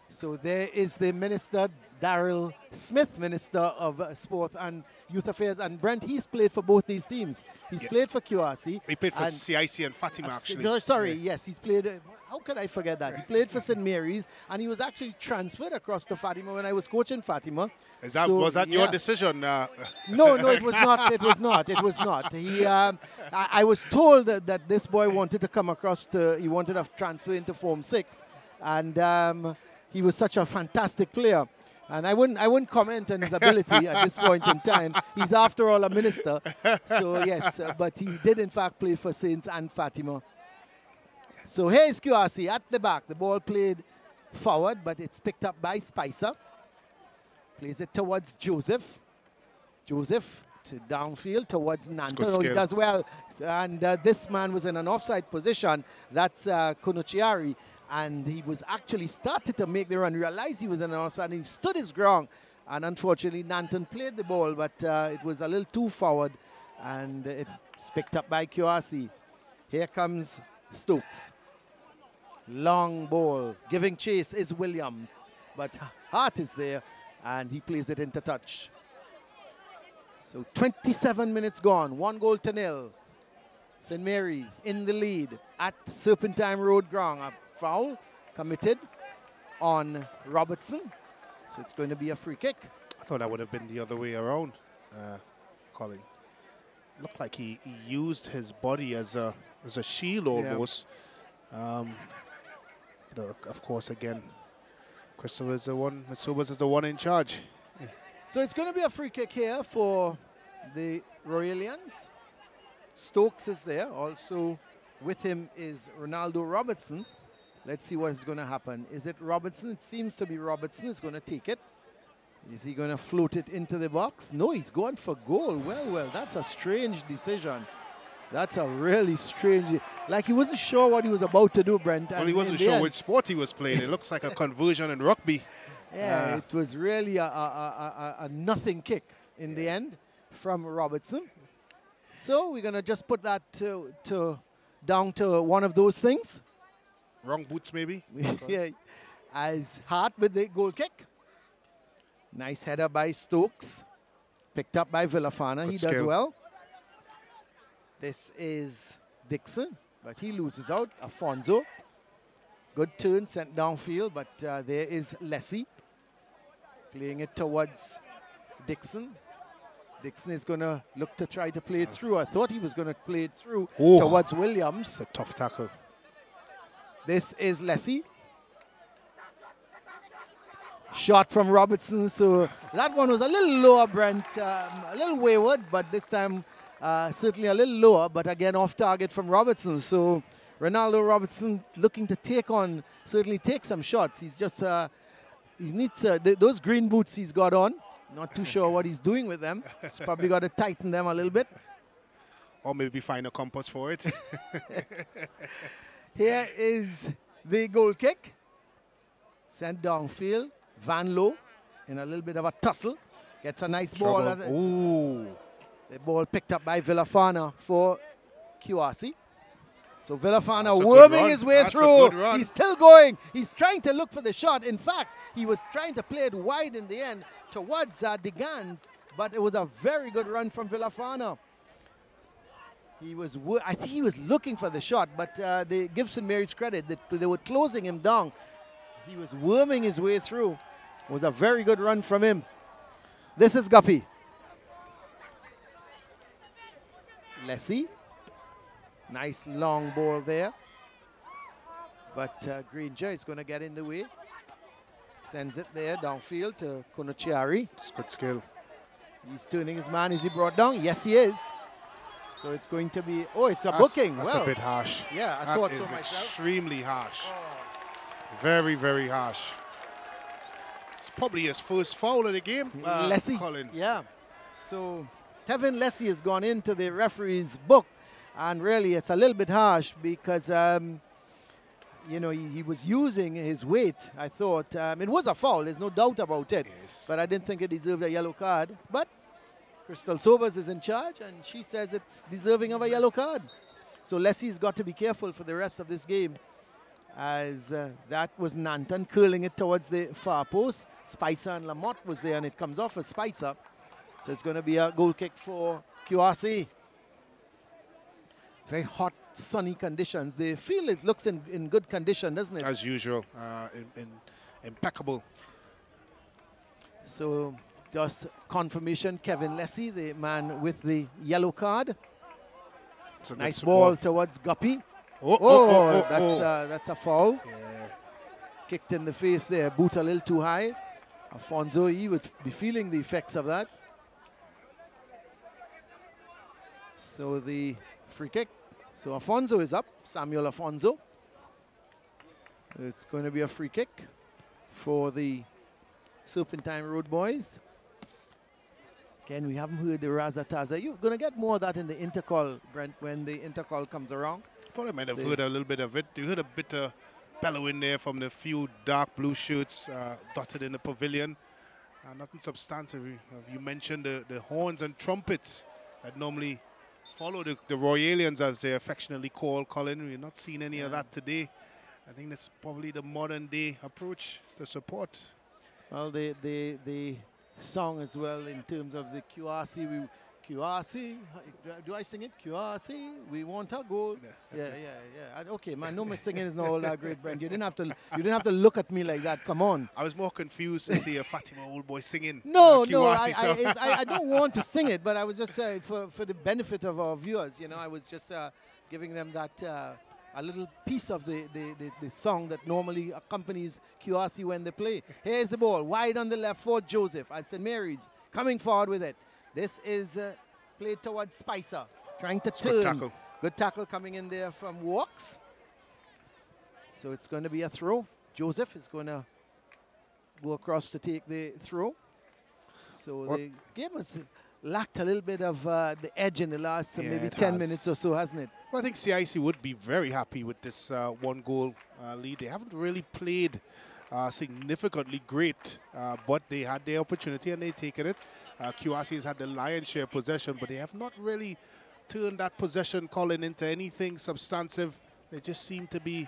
So there is the Minister Darryl Smith, Minister of uh, Sport and Youth Affairs. And Brent, he's played for both these teams. He's yeah. played for QRC. He played for and CIC and Fatima, actually. sorry, yeah. yes, he's played. Uh, how could I forget that? He played for St. Mary's, and he was actually transferred across to Fatima when I was coaching Fatima. Is That, so, was that yeah. your decision? Uh, no, no, it was not. It was not. It was not. He, um, I, I, was told that, that, this boy wanted to come across to, he wanted to transfer into Form 6. And um, he was such a fantastic player. And I wouldn't, I wouldn't comment on his ability at this point in time. He's, after all, a minister. So, yes, uh, but he did, in fact, play for Saints and Fatima. So here's QRC at the back. The ball played forward, but it's picked up by Spicer. Plays it towards Joseph. Joseph to downfield towards Nanton. Oh, he does well. And uh, this man was in an offside position. That's uh, Konochiari and he was actually started to make the run, realized he was in an offside, and he stood his ground. And unfortunately, Nanton played the ball, but uh, it was a little too forward And it's picked up by QRC. Here comes Stokes. Long ball. Giving chase is Williams. But Hart is there and he plays it into touch. So 27 minutes gone. One goal to nil. St. Mary's in the lead at Serpentine Road ground. A foul committed on Robertson. So it's going to be a free kick. I thought that would have been the other way around, uh, Colin. Looked like he, he, used his body as a as a shield almost. Yeah. Um, of course, again, Crystal is the one, Ms. Sobers is the one in charge. Yeah. So it's going to be a free kick here for the Royalians. Stokes is there. Also with him is Ronaldo Robertson. Let's see what is going to happen. Is it Robertson? It seems to be Robertson is going to take it. Is he going to float it into the box? No, he's going for goal. Well, well, that's a strange decision. That's a really strange. Like he wasn't sure what he was about to do, Brent. Well, he wasn't sure end, which sport he was playing. It looks like a [LAUGHS] conversion in rugby. Yeah, uh, it was really a, a, a, a nothing kick in yeah. the end from Robertson. So we're going to just put that to, to down to one of those things. Wrong boots, maybe? [LAUGHS] yeah. As Hart with the goal kick. Nice header by Stokes. Picked up by Villafana. Good he skill. does well. This is Dixon, but he loses out. Afonso. Good turn sent downfield, but uh, there is Lessie playing it towards Dixon. Dixon is going to look to try to play it through. I thought he was going to play it through towards Williams. a tough tackle. This is Lessie. Shot from Robertson. So that one was a little lower, Brent. Um, a little wayward, but this time uh, certainly a little lower. But again, off target from Robertson. So Ronaldo Robertson looking to take on, certainly take some shots. He's just, uh, he needs uh, th those green boots he's got on not too sure what he's doing with them. He's probably got to tighten them a little bit. Or maybe find a compass for it. [LAUGHS] Here is the goal kick. Sent downfield. Van Loo in a little bit of a tussle. Gets a nice Trouble. ball. Ooh. The ball picked up by Villafana for QRC. So Villafana worming his way That's through. He's still going. He's trying to look for the shot. In fact, he was trying to play it wide in the end towards uh, Gans, but it was a very good run from Villafana. He was, I think he was looking for the shot, but uh, they give St. Mary's credit that they were closing him down. He was worming his way through. It was a very good run from him. This is Guppy. Lessie. Nice long ball there. But uh, Granger is going to get in the way. Sends it there downfield to Konochiari. It's good skill. He's turning his man. Is he brought down? Yes, he is. So it's going to be. Oh, it's a that's, booking. That's well, a bit harsh. Yeah, I that thought so myself. extremely harsh. Oh. Very, very harsh. It's probably his first foul of the game. Uh, Lessie. Colin. Yeah. So Kevin Lessie has gone into the referee's book, and really it's a little bit harsh because um, you know, he, he, was using his weight, I thought. Um, it was a foul, there's no doubt about it. Yes. But I didn't think it deserved a yellow card. But Crystal Sobers is in charge, and she says it's deserving of a yellow card. So Leslie's got to be careful for the rest of this game. As uh, that was Nanton curling it towards the far post. Spicer and Lamotte was there, and it comes off as Spicer. So it's going to be a goal kick for QRC. Very hot sunny conditions. The field it looks in, in good condition, doesn't it? As usual, uh, in, in impeccable. So just confirmation, Kevin Lessie, the man with the yellow card. Nice ball towards Guppy. Oh, oh, oh, oh, oh that's. Uh, that's a foul. Yeah. Kicked in the face there, boot a little too high. Afonso, he would be feeling the effects of that. So the free kick so Afonso is up, Samuel Afonso. So it's going to be a free kick for the Serpentine Road boys. Again, we haven't heard the Razataza. You're going to get more of that in the Intercol, Brent, when the Intercol comes around. I thought I might have the heard a little bit of it. You heard a bit of bellowing there from the few dark blue shirts uh, dotted in the pavilion. Uh, nothing substantive. You mentioned the, the horns and trumpets that normally follow the, the Royalians, as they affectionately call Colin. We're not seeing any Yeah. of that today. I think that's probably the modern day approach to support. Well, the, the, the song as well in terms of the QRC, we, QRC, do I sing it? QRC, we want a goal. Yeah, Yeah, yeah, yeah. Okay, man, no my singing is not all that great, Brent. You didn't have to, you didn't have to look at me like that. Come on. I was more confused to see a Fatima old boy singing. No, uh, no, I, QRC I, I, I don't [LAUGHS] want to sing it, but I was just uh, for for the benefit of our viewers. You know, I was just uh, giving them that uh, a little piece of the, the, the, the song that normally accompanies QRC when they play. Here's the ball, wide on the left for Joseph at St Mary's, coming forward with it. This is uh, played towards Spicer, trying to turn. Good tackle. Good tackle coming in there from Walks. So it's going to be a throw. Joseph is going to go across to take the throw. So What- the game has lacked a little bit of uh, the edge in the last uh, Yeah, maybe 10 has. minutes or so, hasn't it? Well, I think CIC would be very happy with this uh, one goal uh, lead. They haven't really played uh, significantly great, uh, but they had their opportunity and they've taken it. Uh, QRC has had the lion's share possession, but they have not really turned that possession calling into anything substantive. They just seem to be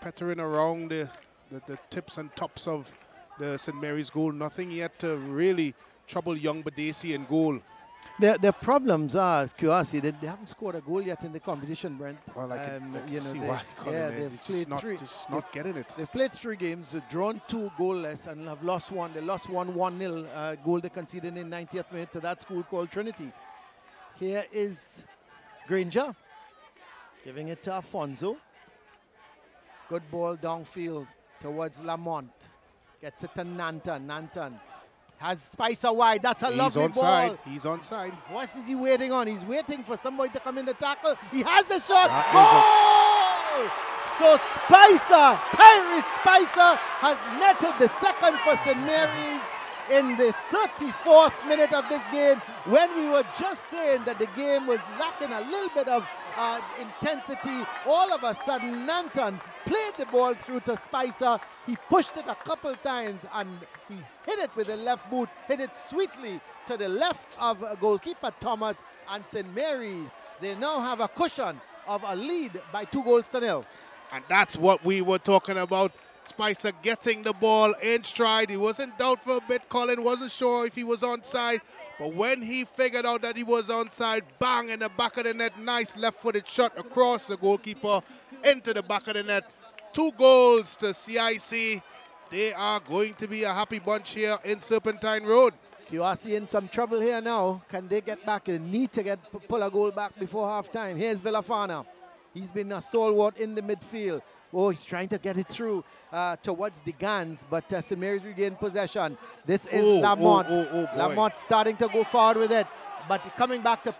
pettering around the, the, the tips and tops of the St. Mary's goal. Nothing yet to really trouble young Badesi in goal. Their, their problems are, QRC, they, they haven't scored a goal yet in the competition, Brent. Well, I can, Um, I can you know, see they- why. [LAUGHS] Yeah, they've it's played not, three- they're just not getting it. They've played three games, drawn two goalless, and have lost one. They lost one 1 0 uh, goal they conceded in 90th minute to that school called Trinity. Here is Granger giving it to Afonso. Good ball downfield towards Lamont. Gets it to Nantan. Nanton has Spicer wide. That's a He's lovely onside. ball. He's onside. What is he waiting on? He's waiting for somebody to come in the tackle. He has the shot. That Goal! So Spicer, Tyrese Spicer has netted the second for St. Mary's in the 34th minute of this game when we were just saying that the game was lacking a little bit of uh, intensity. All of a sudden, Nanton played the ball through to Spicer. He pushed it a couple times and he hit it with the left boot, hit it sweetly to the left of uh, goalkeeper Thomas and St. Mary's. They now have a cushion of a lead by two goals to nil. And that's what we were talking about. Spicer getting the ball in stride. He wasn't doubt for a bit. Colin wasn't sure if he was onside. But when he figured out that he was onside, bang in the back of the net. Nice left footed shot across the goalkeeper into the back of the net. Two goals to CIC. They are going to be a happy bunch here in Serpentine Road. QRC in some trouble here now. Can they get back? They need to get pull a goal back before half time. Here's Villafana. He's been a stalwart in the midfield. Oh, he's trying to get it through uh, towards the guns, but uh, St. Mary's regained possession. This is Oh, Lamont. oh, oh, oh. Lamont starting to go forward with it, but coming back to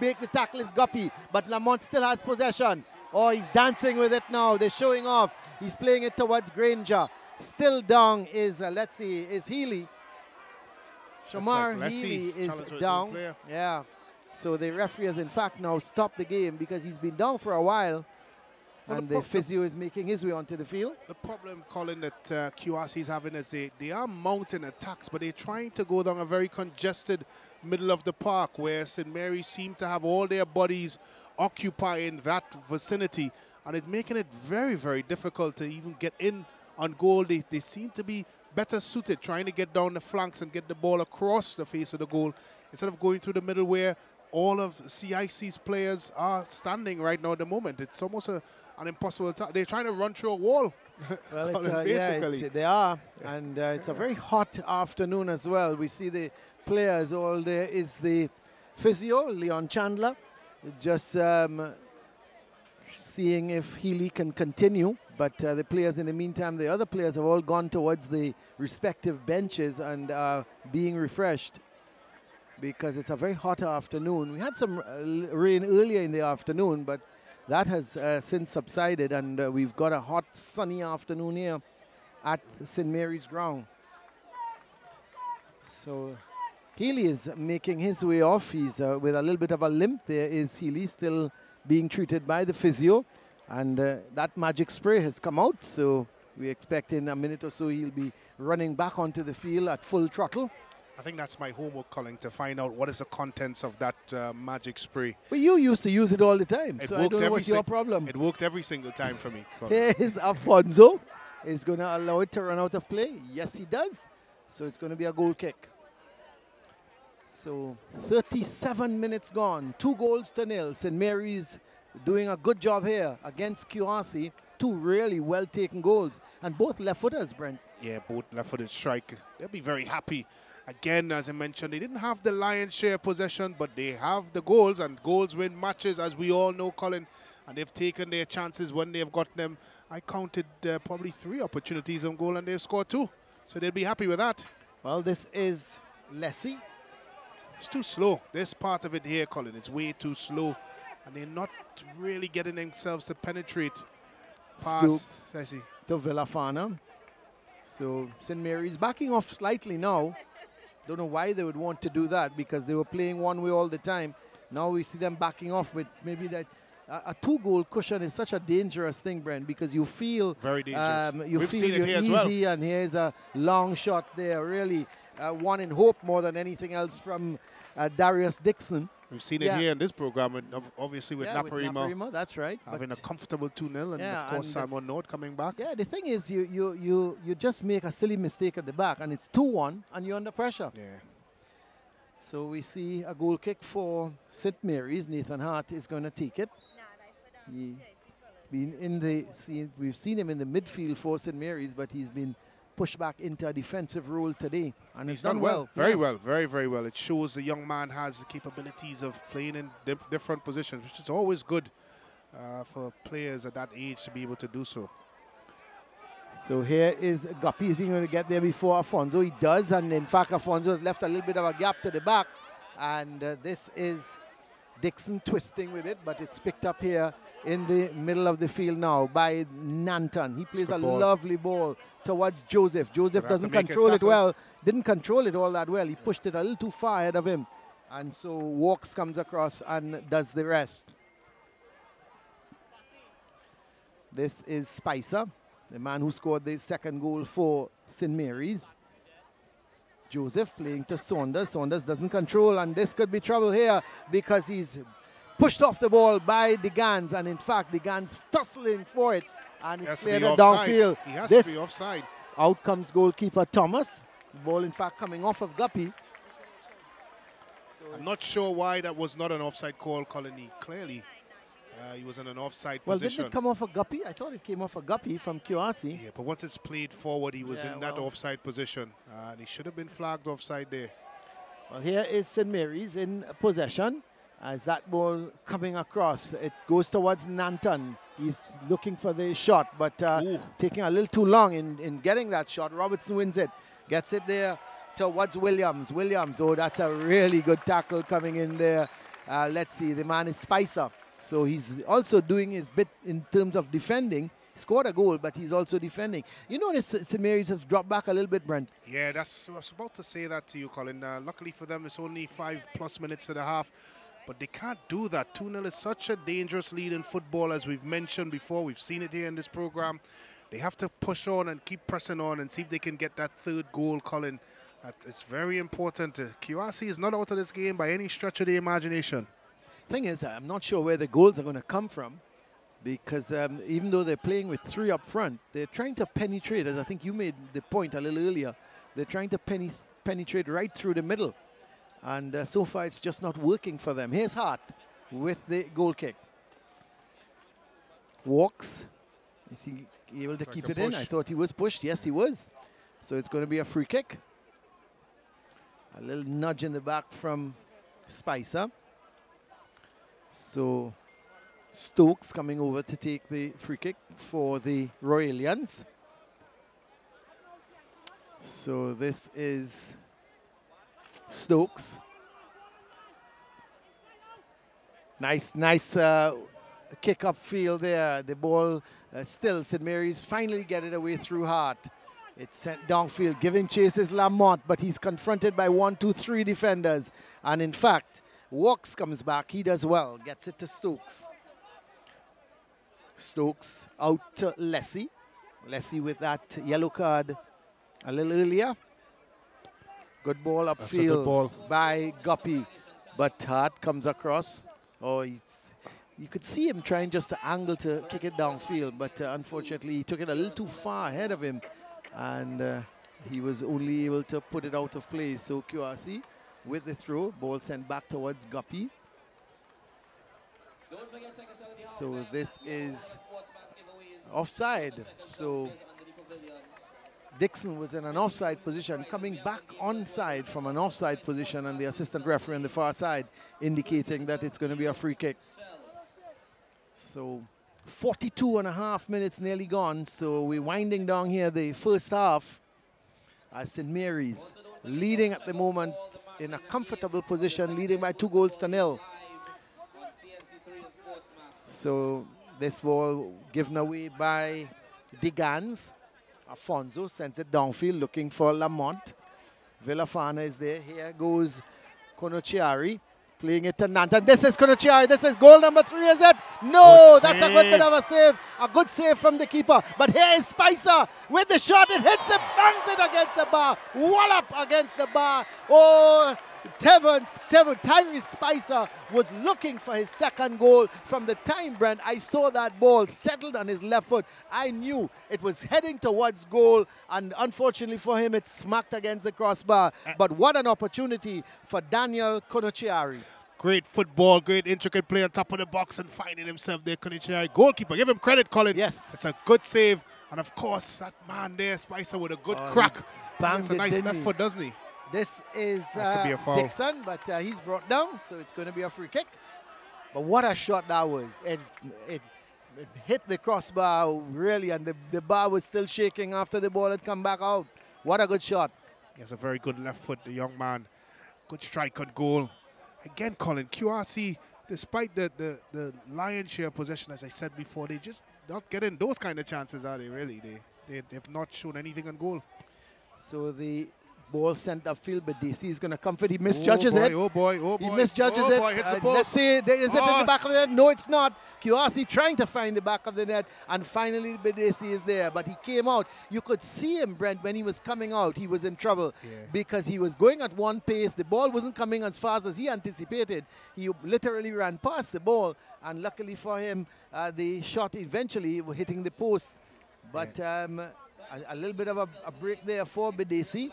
make the tackle is Guppy, but Lamont still has possession. Oh, he's dancing with it now. They're showing off. He's playing it towards Granger. Still down is, uh, let's see, is Healy. Shamar Let's. Healy is Challenge with the down. Yeah. So the referee has in fact now stopped the game because he's been down for a while. Well, and the the physio is making his way onto the field. The problem, Colin, that uh, QRC is having is they, they are mounting attacks, but they're trying to go down a very congested middle of the park where St. Mary's seem to have all their bodies occupying that vicinity, and it's making it very, very difficult to even get in on goal. They, they seem to be better suited trying to get down the flanks and get the ball across the face of the goal instead of going through the middle where all of CIC's players are standing right now at the moment. It's almost a, an impossible task. They're trying to run through a wall. [LAUGHS] Well, it's, Colin, uh, yeah, basically. it's, they are, and uh, it's a very hot afternoon as well. We see the players. All there is the physio, Leon Chandler, just um, seeing if Healy can continue. But uh, the players, in the meantime, the other players have all gone towards the respective benches and are being refreshed because it's a very hot afternoon. We had some uh, rain earlier in the afternoon, but that has uh, since subsided, and uh, we've got a hot, sunny afternoon here at St. Mary's Ground. So Healy is making his way off. He's uh, with a little bit of a limp. There is Healy still being treated by the physio, and uh, that magic spray has come out. So we expect in a minute or so he'll be running back onto the field at full throttle. I think that's my homework, Colin, to find out what is the contents of that uh, magic spray. Well, you used to use it all the time, It so I worked don't know every what's your problem. It worked every single time for me. Colin. Here is Afonso. Is going to allow it to run out of play. Yes, he does. So it's going to be a goal kick. So 37 minutes gone. Two goals to nil. St. Mary's doing a good job here against QRC. Two really well taken goals. And both left footers, Brent. Yeah, both left-footed strike. They'll be very happy. Again, as I mentioned, they didn't have the lion's share possession, but they have the goals, and goals win matches, as we all know, Colin. And they've taken their chances when they've got them. I counted uh, probably three opportunities on goal, and they've scored two. So they'll be happy with that. Well, this is Lessie. It's too slow. This part of it here, Colin, it's way too slow. And they're not really getting themselves to penetrate past. To Villafana. So St. Mary's backing off slightly now. Don't know why they would want to do that because they were playing one way all the time. Now we see them backing off with maybe that a, a two-goal cushion is such a dangerous thing, Brent, because you feel Very dangerous. um, you We've feel you're easy, well. and here's a long shot there. Really, uh, one in hope more than anything else from uh, Darius Dixon. We've seen it Yeah. here in this program, and obviously with yeah, with Naparima Naparima, that's right. having a comfortable 2 0, and Yeah, of course, San Juan North coming back. Yeah, the thing is, you, you, you, you just make a silly mistake at the back, and it's 2 1, and you're under pressure. Yeah. So we see a goal kick for St. Mary's. Nathan Hart is going to take it. He been in the see, we've seen him in the midfield for St. Mary's, but he's been pushed back into a defensive role today, and he's, He's done well. Yeah. Very well. Very, very well. It shows the young man has the capabilities of playing in dif- different positions, which is always good uh, for players at that age to be able to do so. So here is Guppy. Is he going to get there before Afonso? He does, and in fact, Afonso has left a little bit of a gap to the back, and uh, this is Dixon twisting with it, but it's picked up here in the middle of the field now by Nanton. He plays a ball. lovely ball towards Joseph. Joseph doesn't control it well, didn't control it all that well. He pushed it a little too far ahead of him, and so Walks comes across and does the rest. This is Spicer, the man who scored the second goal for St. Mary's. Joseph playing to Saunders. Saunders doesn't control, and this could be trouble here because he's pushed off the ball by Degans, and in fact, Degans tussling for it, and it's has to be cleared offside. downfield. He has This to be offside. out comes goalkeeper Thomas. Ball, in fact, coming off of Guppy. So I'm not sure why that was not an offside call, Colin. He clearly uh, he was in an offside Well, position. Well, didn't it come off of Guppy? I thought it came off of Guppy from QRC. yeah, but once it's played forward, he was Yeah, in that well. offside position, uh, and he should have been flagged offside there. Well, here is St. Mary's in possession. As that ball coming across, it goes towards Nanton. He's looking for the shot, but uh, taking a little too long in, in getting that shot. Robertson wins it, gets it there towards Williams. Williams, oh, that's a really good tackle coming in there. Uh, let's see, the man is Spicer. So he's also doing his bit in terms of defending. Scored a goal, but he's also defending. You notice St. Mary's have dropped back a little bit, Brent. Yeah, that's. I was about to say that to you, Colin. Uh, luckily for them, it's only five plus minutes and a half, but they can't do that. 2 0 is such a dangerous lead in football, as we've mentioned before. We've seen it here in this program. They have to push on and keep pressing on and see if they can get that third goal, Colin. It's very important. Uh, QRC is not out of this game by any stretch of the imagination. Thing is, I'm not sure where the goals are going to come from because um, even though they're playing with three up front, they're trying to penetrate, as I think you made the point a little earlier, they're trying to pen- penetrate right through the middle. And uh, so far, it's just not working for them. Here's Hart with the goal kick. Walks. Is he able to keep it in? I thought he was pushed. Yes, he was. So it's going to be a free kick. A little nudge in the back from Spicer. So Stokes coming over to take the free kick for the Royalians. So this is Stokes. Nice, nice uh, kick up field there. The ball uh, still, St. Mary's finally get it away through Hart. It's sent downfield, giving chase is Lamont, but he's confronted by one, two, three defenders. And in fact, Walks comes back. He does well, gets it to Stokes. Stokes out to Lessie. Lessie with that yellow card a little earlier. Good ball That's a good upfield ball. by Guppy. But Hart comes across. Oh, you could see him trying just to angle to kick it downfield, but uh, unfortunately he took it a little too far ahead of him, and uh, he was only able to put it out of play. So QRC with the throw, ball sent back towards Guppy. So this is offside. So Dixon was in an offside position, coming back onside from an offside position, and the assistant referee on the far side indicating that it's going to be a free kick. So 42 and a half minutes nearly gone. So we're winding down here the first half as St. Mary's leading at the moment in a comfortable position, leading by two goals to nil. So this ball given away by Digans. Afonso sends it downfield looking for Lamont. Villafana is there. Here goes Konochiari playing it to Nanton. This is Konochiari. This is goal number three, is it? No, Good that's a good bit of a save. A good save from the keeper. But here is Spicer with the shot. It hits the bangs it against the bar. Wallop against the bar. Oh, Tevin, Tevin, Tyrese Spicer was looking for his second goal from the time, Brent. I saw that ball settled on his left foot. I knew it was heading towards goal, and unfortunately for him, it smacked against the crossbar. But what an opportunity for Daniel Konochiari. Great football, great intricate play on top of the box and finding himself there. Kunichai, goalkeeper. Give him credit, Colin. Yes. It's a good save. And of course, that man there, Spicer, with a good Oh, crack. That's a nice left foot, doesn't he? This is That could be uh. Dixon, but uh, he's brought down, so it's going to be a free kick. But what a shot that was! It, it, it hit the crossbar really, and the, the bar was still shaking after the ball had come back out. What a good shot! He has a very good left foot, the young man. Good strike on goal. Again, Colin, QRC, despite the, the, the lion's share possession, as I said before, they just not getting those kind of chances, are they, really? They, they, they've not shown anything on goal. So the ball sent upfield, but DC is going to come for it. He oh misjudges boy, it. Oh boy, oh boy. He misjudges oh it. Boy, hits Uh, the post. let's see, there, is it in Oh, the back of the net? No, it's not. QRC trying to find the back of the net, and finally Bedesi is there. But he came out. You could see him, Brent, when he was coming out. He was in trouble Yeah. because he was going at one pace. The ball wasn't coming as fast as he anticipated. He literally ran past the ball, and luckily for him, uh, the shot eventually was hitting the post. But um, a, a little bit of a, a break there for Bedesi.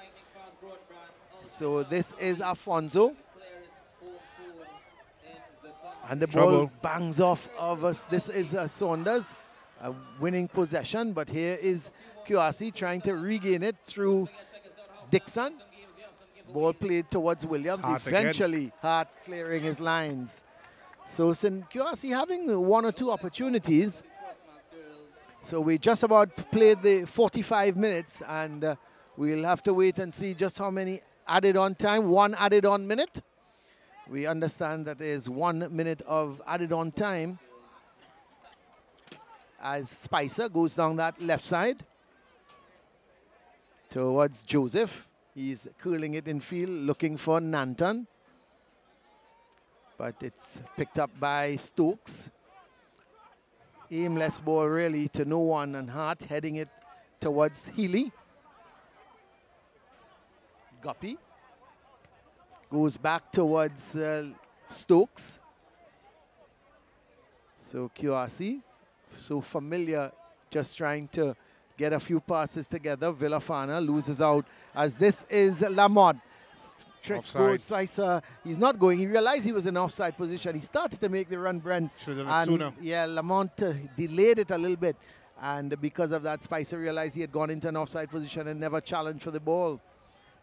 So this is Afonso. And the ball bangs off of us. This is uh, Saunders uh, winning possession, but here is QRC trying to regain it through Dixon. Ball played towards Williams. Hart again. Eventually, Hart clearing his lines. So St. QRC having one or two opportunities. So we just about played the 45 minutes, and uh, we'll have to wait and see just how many added on time. One added on minute. We understand that there's one minute of added on time as Spicer goes down that left side towards Joseph. He's curling it in field, looking for Nanton. But it's picked up by Stokes. Aimless ball really to no one and Hart heading it towards Healy. Guppy goes back towards uh, Stokes. So QRC, so familiar, just trying to get a few passes together. Villafana loses out as this is Lamont. Tricks goes Spicer. He's not going. He realized he was in offside position. He started to make the run, Brent. Should have done sooner. yeah, Lamont uh, delayed it a little bit. And because of that, Spicer realized he had gone into an offside position and never challenged for the ball.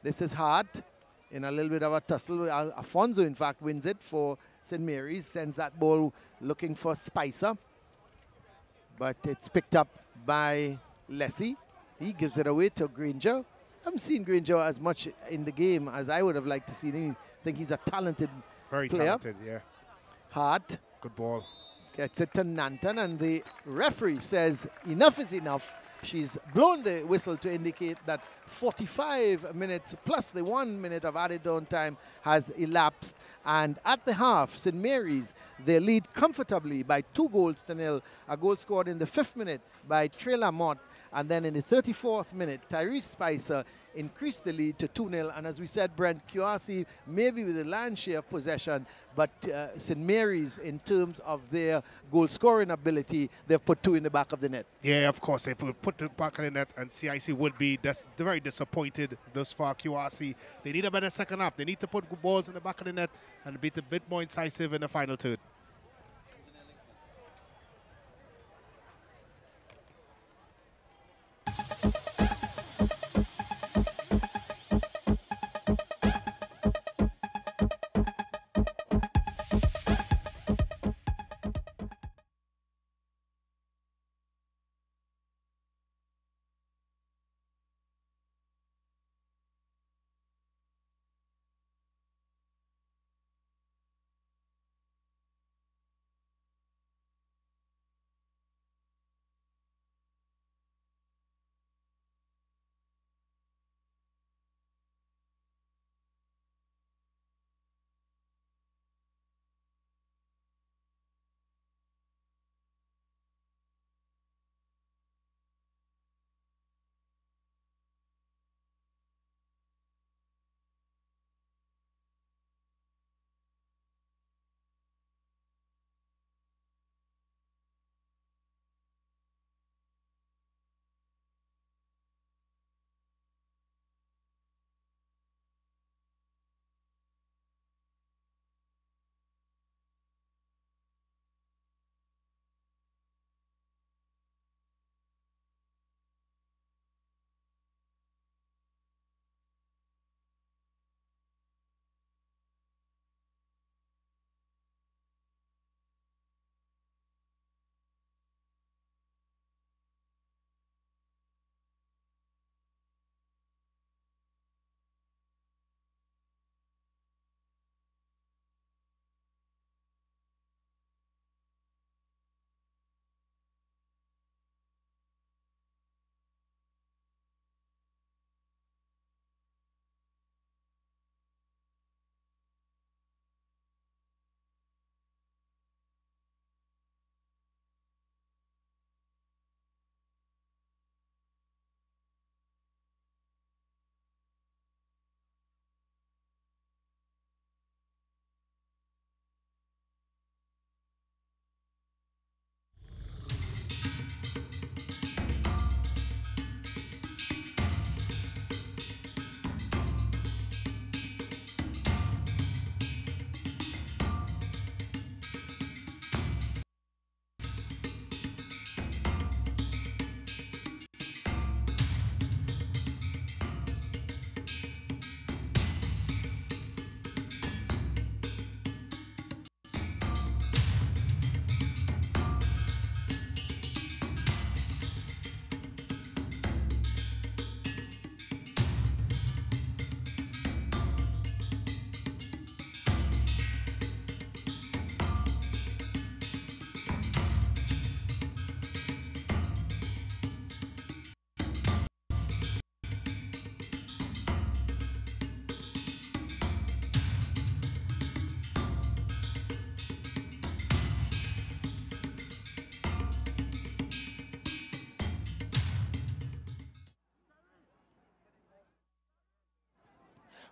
This is Hart in a little bit of a tussle. Uh, Al- Afonso, in fact, wins it for St. Mary's, sends that ball looking for Spicer. But it's picked up by Lessie. He gives it away to Granger. I haven't seen Granger as much in the game as I would have liked to see him. I think he's a talented Very player. talented, yeah. Hart. Good ball. Gets it to Nanton, and the referee says enough is enough. She's blown the whistle to indicate that 45 minutes plus the one minute of added on time has elapsed. And at the half, St. Mary's, they lead comfortably by two goals to nil. A goal scored in the fifth minute by Trey Lamont. And then in the 34th minute, Tyrese Spicer increased the lead to 2 0. And as we said, Brent QRC, maybe with a land share of possession, but uh, St. Mary's, in terms of their goal scoring ability, they've put two in the back of the net. Yeah, of course, they put, put the back of the net, and CIC would be very disappointed thus far. QRC, they need a better second half. They need to put balls in the back of the net and be a bit more incisive in the final third.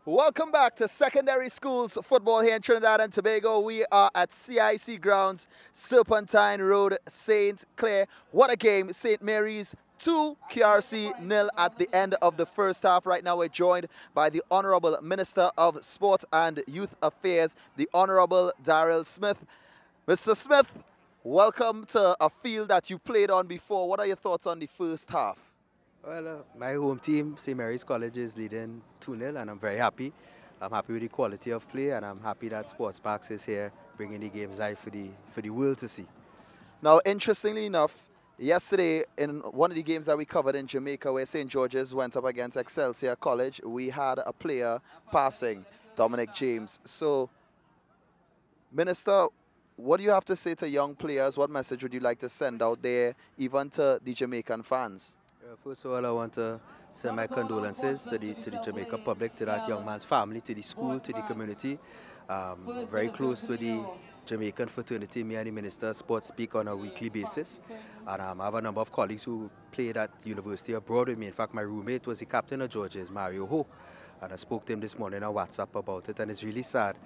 Welcome back to secondary schools football here in Trinidad and Tobago. We are at CIC grounds, Serpentine Road, St. Clair. What a game. St. Mary's 2, QRC nil at the end of the first half. Right now we're joined by the Honorable Minister of Sport and Youth Affairs, the Honorable Darryl Smith. Mr. Smith, welcome to a field that you played on before. What are your thoughts on the first half? Well, uh, my home team, St. Mary's College, is leading 2-0 and I'm very happy. I'm happy with the quality of play and I'm happy that SportsMax is here bringing the games live for the, for the world to see. Now, interestingly enough, yesterday in one of the games that we covered in Jamaica where St. George's went up against Excelsior College, we had a player passing, Dominic James. So, Minister, what do you have to say to young players? What message would you like to send out there, even to the Jamaican fans? Uh, first of all, I want to send my condolences to the, to the Jamaica public, to that young man's family, to the school, to the community. Um, very close to the Jamaican fraternity. Me and the Minister Sports speak on a weekly basis. And um, I have a number of colleagues who played at university abroad with me. In fact, my roommate was the captain of Georges, Mario Ho. And I spoke to him this morning on WhatsApp about it, and it's really sad.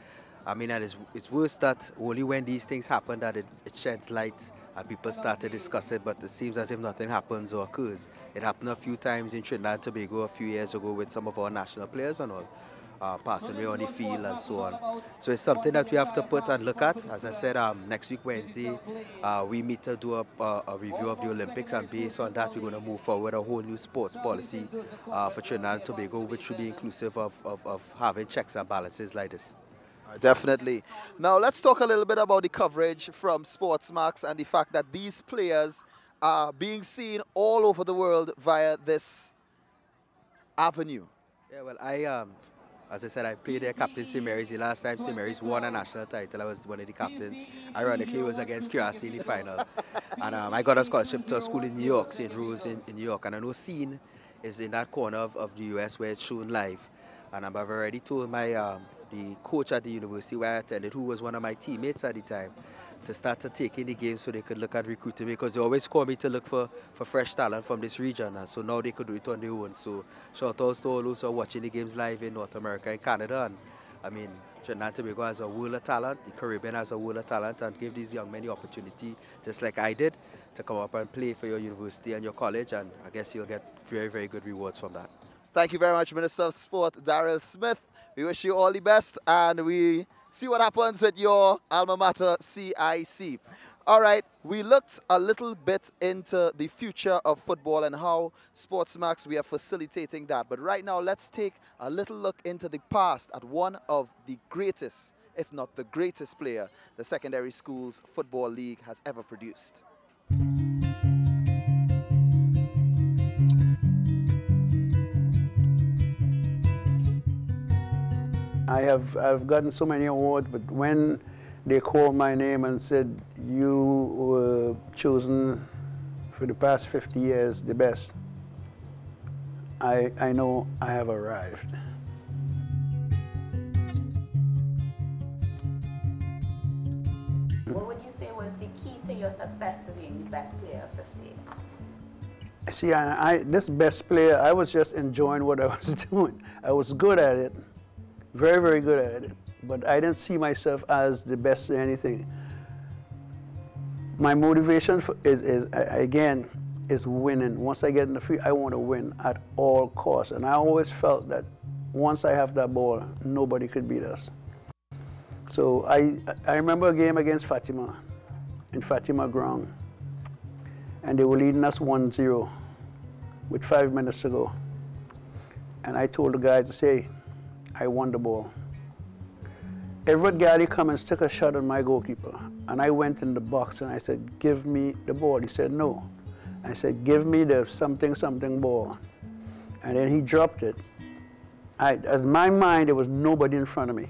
I mean, and it's, it's worse that only when these things happen that it, it sheds light and people start to discuss it, but it seems as if nothing happens or occurs. It happened a few times in Trinidad and Tobago a few years ago with some of our national players and all. Uh, passing away on the field and so on. So it's something that we have to put and look at. As I said, um, next week, Wednesday, uh, we meet to do a, a, review of the Olympics, and based on that, we're going to move forward a whole new sports policy uh, for Trinidad and Tobago, which will be inclusive of, of, of having checks and balances like this. Definitely. Now let's talk a little bit about the coverage from SportsMax and the fact that these players are being seen all over the world via this avenue. Yeah, well, I, um, as I said, I played there Captain St. Mary's. The last time St. Mary's won a national title, I was one of the captains. Ironically, it was against QRC in the final. and um, I got a scholarship to a school in New York, St. Rose in, in New York. And I know Scene is in that corner of, of the US where it's shown live. And I've already told my um, the coach at the university where I attended, who was one of my teammates at the time, to start to take in the game so they could look at recruiting me because they always call me to look for, for fresh talent from this region and so now they could do it on their own. So shout out to all those who are watching the games live in North America and Canada and I mean Trinidad and Tobago has a world of talent, the Caribbean has a world of talent and give these young men the opportunity just like I did to come up and play for your university and your college and I guess you'll get very, very good rewards from that. Thank you very much, Minister of Sport, Darryl Smith. We wish you all the best and we see what happens with your alma mater, CIC. All right, we looked a little bit into the future of football and how SportsMax, we are facilitating that. But right now, let's take a little look into the past at one of the greatest, if not the greatest player the Secondary Schools Football League has ever produced. I have I've gotten so many awards, but when they called my name and said you were chosen for the past 50 years the best, I I know I have arrived. What would you say was the key to your success for being the best player of 50 years? See, I, I, this best player, I was just enjoying what I was [LAUGHS] doing. I was good at it very, very good at it. But I didn't see myself as the best in anything. My motivation is, is, again, is winning. Once I get in the field, I want to win at all costs. And I always felt that once I have that ball, nobody could beat us. So I, I remember a game against Fatima, in Fatima ground. And they were leading us 1-0 with five minutes to go. And I told the guys to say, I won the ball. Everett Galley come and took a shot on my goalkeeper. And I went in the box and I said, give me the ball. He said, no. I said, give me the something, something ball. And then he dropped it. I, as my mind, there was nobody in front of me.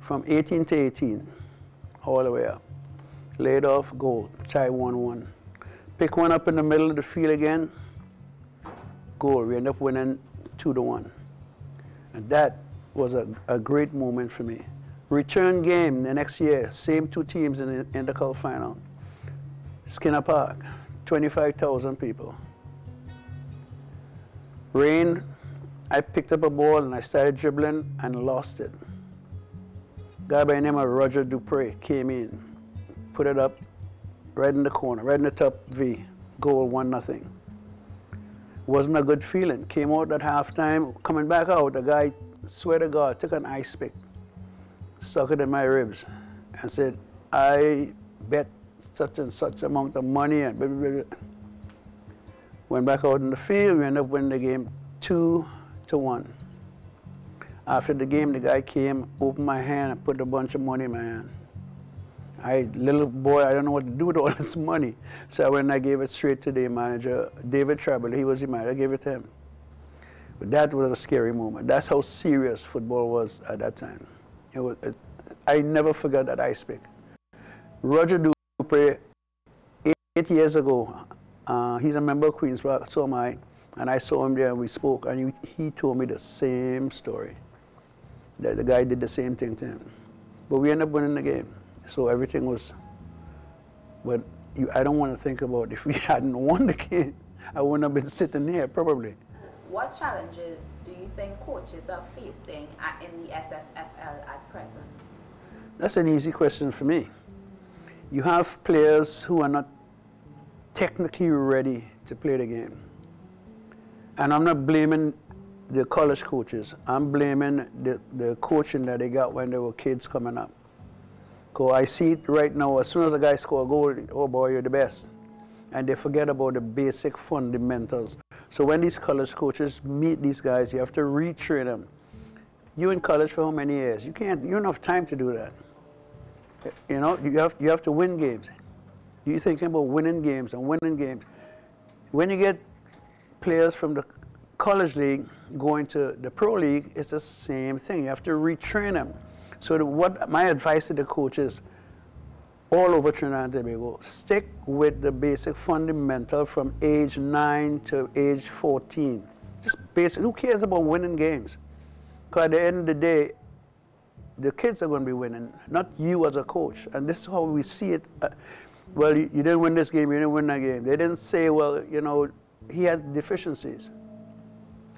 From 18 to 18, all the way up. Laid off, goal, tie 1-1. Pick one up in the middle of the field again, goal. We end up winning 2 to 1. And that was a, a great moment for me. Return game the next year, same two teams in the, in the cup final. Skinner Park, 25,000 people. Rain, I picked up a ball and I started dribbling and lost it. Guy by the name of Roger Dupre came in, put it up right in the corner, right in the top V, goal, one nothing. Wasn't a good feeling. Came out at halftime, coming back out, the guy swear to God, took an ice pick, stuck it in my ribs, and said, I bet such and such amount of money and blah, blah, blah. Went back out in the field, we ended up winning the game two to one. After the game, the guy came, opened my hand, and put a bunch of money in my hand. I, little boy, I don't know what to do with all [LAUGHS] this money. So I went and I gave it straight to the manager, David Treble. He was the manager. I gave it to him. But that was a scary moment. That's how serious football was at that time. It was, it, I never forget that ice pick. Roger Dupre, eight, eight years ago, uh, he's a member of Queen's Park, so am I. And I saw him there and we spoke, and he, he told me the same story. That the guy did the same thing to him. But we ended up winning the game. So everything was, but you, I don't want to think about if we [LAUGHS] hadn't won the [LAUGHS] game, I wouldn't have been sitting here probably. What challenges do you think coaches are facing at, in the SSFL at present? That's an easy question for me. You have players who are not technically ready to play the game. And I'm not blaming the college coaches. I'm blaming the, the coaching that they got when they were kids coming up. Because I see it right now, as soon as a guy score a goal, oh boy, you're the best. And they forget about the basic fundamentals. So when these college coaches meet these guys, you have to retrain them. You in college for how many years? You can't, you don't have time to do that. You know, you have, you have to win games. You're thinking about winning games and winning games. When you get players from the college league going to the pro league, it's the same thing. You have to retrain them. So the, what my advice to the coaches all over Trinidad and Tobago, stick with the basic fundamental from age 9 to age 14. Just basic, who cares about winning games? Because at the end of the day, the kids are going to be winning, not you as a coach. And this is how we see it. Uh, well, you, you, didn't win this game, you didn't win that game. They didn't say, well, you know, he had deficiencies.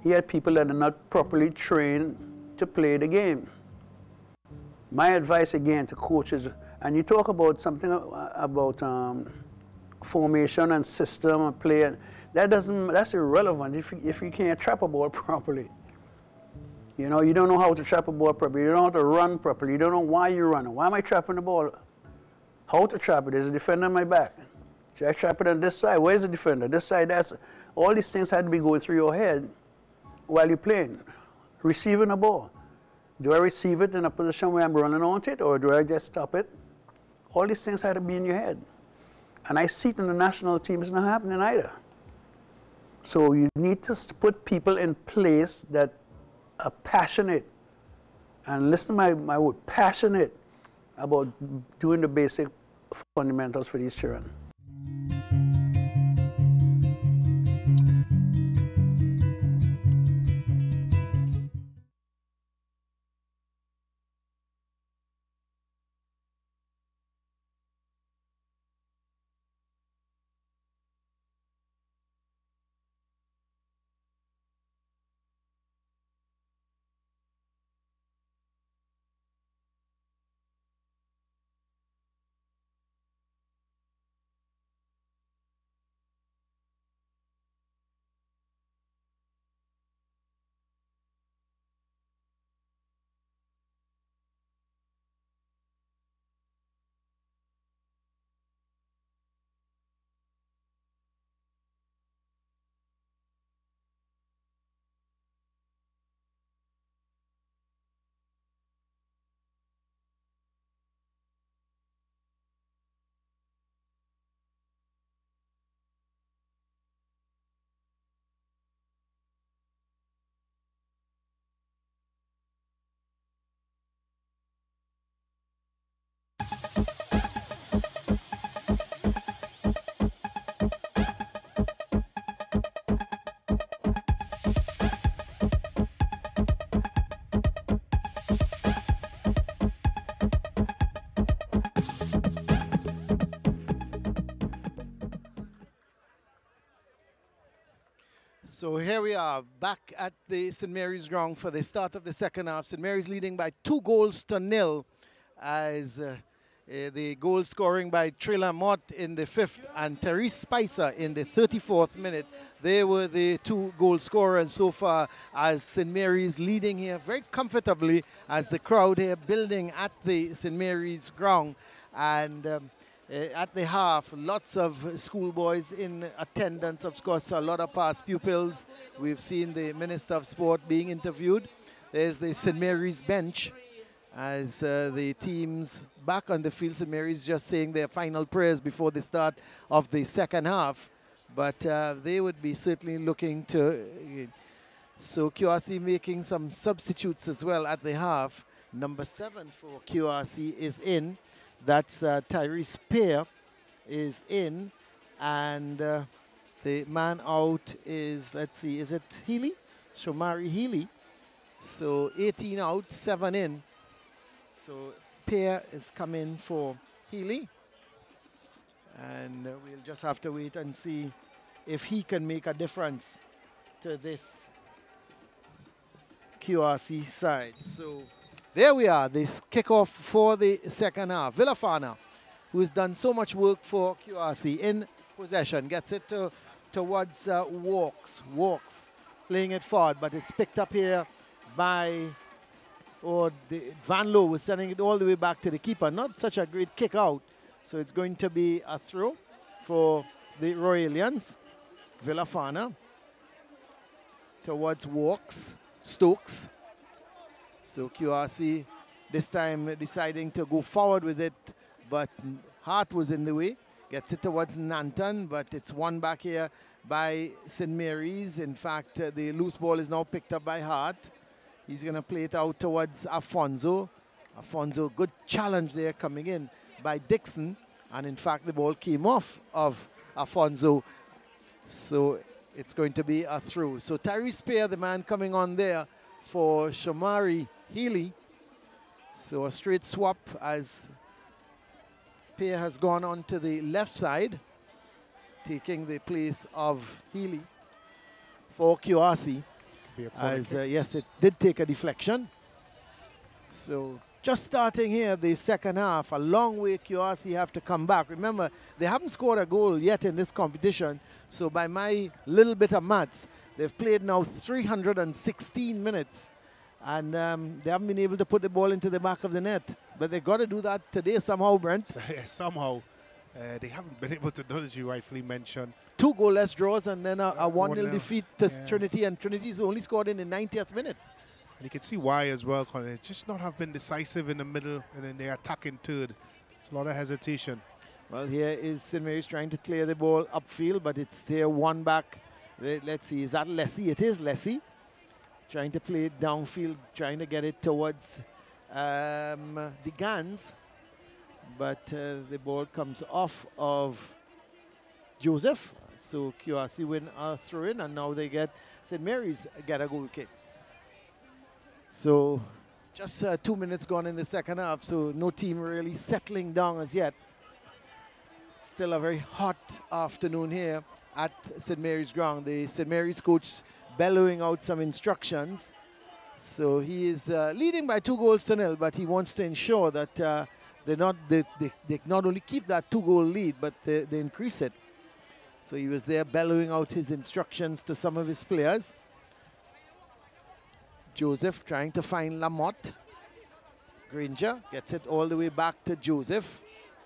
He had people that are not properly trained to play the game. My advice again to coaches, and you talk about something about um, formation and system and play, that doesn't, that's irrelevant if you, if you can't trap a ball [LAUGHS] properly. You know, you don't know how to trap a ball properly. You don't know how to run properly. You don't know why you're running. Why am I trapping the ball? How to trap it? There's a defender on my back. Should I trap it on this side? Where's the defender? This side, that's... All these things had to be going through your head while you're playing. Receiving a ball. Do I receive it in a position where I'm running on it, or do I just stop it? All these things had to be in your head. And I see it in the national team, it's not happening either. So you need to put people in place that are passionate, and listen to my, my word, passionate about doing the basic fundamentals for these children. We are back at the St. Mary's ground for the start of the second half. St. Mary's leading by two goals to nil as uh, uh, the goal scoring by through Lamotte in the fifth and Therese Spicer in the 34th minute. They were the two goal scorers so far as St. Mary's leading here very comfortably as the crowd here building at the St. Mary's ground. And um, at the half, lots of schoolboys in attendance, of course, a lot of past pupils. We've seen the Minister of Sport being interviewed. There's the St. Mary's bench as uh, the teams back on the field. St. Mary's just saying their final prayers before the start of the second half. But uh, they would be certainly looking to. Uh, so QRC making some substitutes as well at the half. Number seven for QRC is in. That's uh, Tyrese Pear is in, and uh, The man out is, let's see, is it Healy? Shomari Healy. So 18 out, 7 in. So Pear is coming for Healy. And uh, we'll just have to wait and see if he can make a difference to this QRC side. So there we are, this kickoff for the second half. Villafana, who has done so much work for QRC in possession, gets it to, towards uh, Walks. Walks playing it forward, but it's picked up here by or the, Van Loo was sending it all the way back to the keeper. Not such a great kick out. So it's going to be a throw for the Royalians. Villafana towards Walks, Stokes. So QRC this time deciding to go forward with it, but Hart was in the way. Gets it towards Nanton, but it's won back here by St. Mary's. In fact, uh, the loose ball is now picked up by Hart. He's going to play it out towards Afonso. Afonso, good challenge there coming in by Dixon. And in fact, the ball came off of Afonso. So it's going to be a through. So Tyrese Pear, the man coming on there for Shamari Healy. So a straight swap as Pear has gone on to the left side, taking the place of Healy for QRC. As uh, yes, it did take a deflection. So just starting here, the second half, a long way QRC have to come back. Remember, they haven't scored a goal yet in this competition. So by my little bit of maths, they've played now 316 minutes and um, they haven't been able to put the ball into the back of the net. But they've got to do that today somehow, Brent. [LAUGHS] somehow. Uh, they haven't been able to do it, as you rightfully mentioned. Two goalless draws and then a, a 1 0 defeat to yeah. Trinity, and Trinity's only scored in the 90th minute. And you can see why as well, Colin. They just not have been decisive in the middle and then they attack in third. It's a lot of hesitation. Well, here is St. Mary's trying to clear the ball upfield, but it's there one back. Let's see, is that Leslie? It is Leslie trying to play it downfield, trying to get it towards um, Digans. But uh, the ball comes off of Joseph. So QRC win a throw in, and now they get St. Mary's get a goal kick. So just uh, two minutes gone in the second half, so no team really settling down as yet. Still a very hot afternoon here at St. Mary's ground. The St. Mary's coach bellowing out some instructions. So he is uh, leading by two goals to nil, but he wants to ensure that uh, they not they, they, they, not only keep that two goal lead, but they, they increase it. So he was there bellowing out his instructions to some of his players. Joseph trying to find Lamotte. Granger gets it all the way back to Joseph.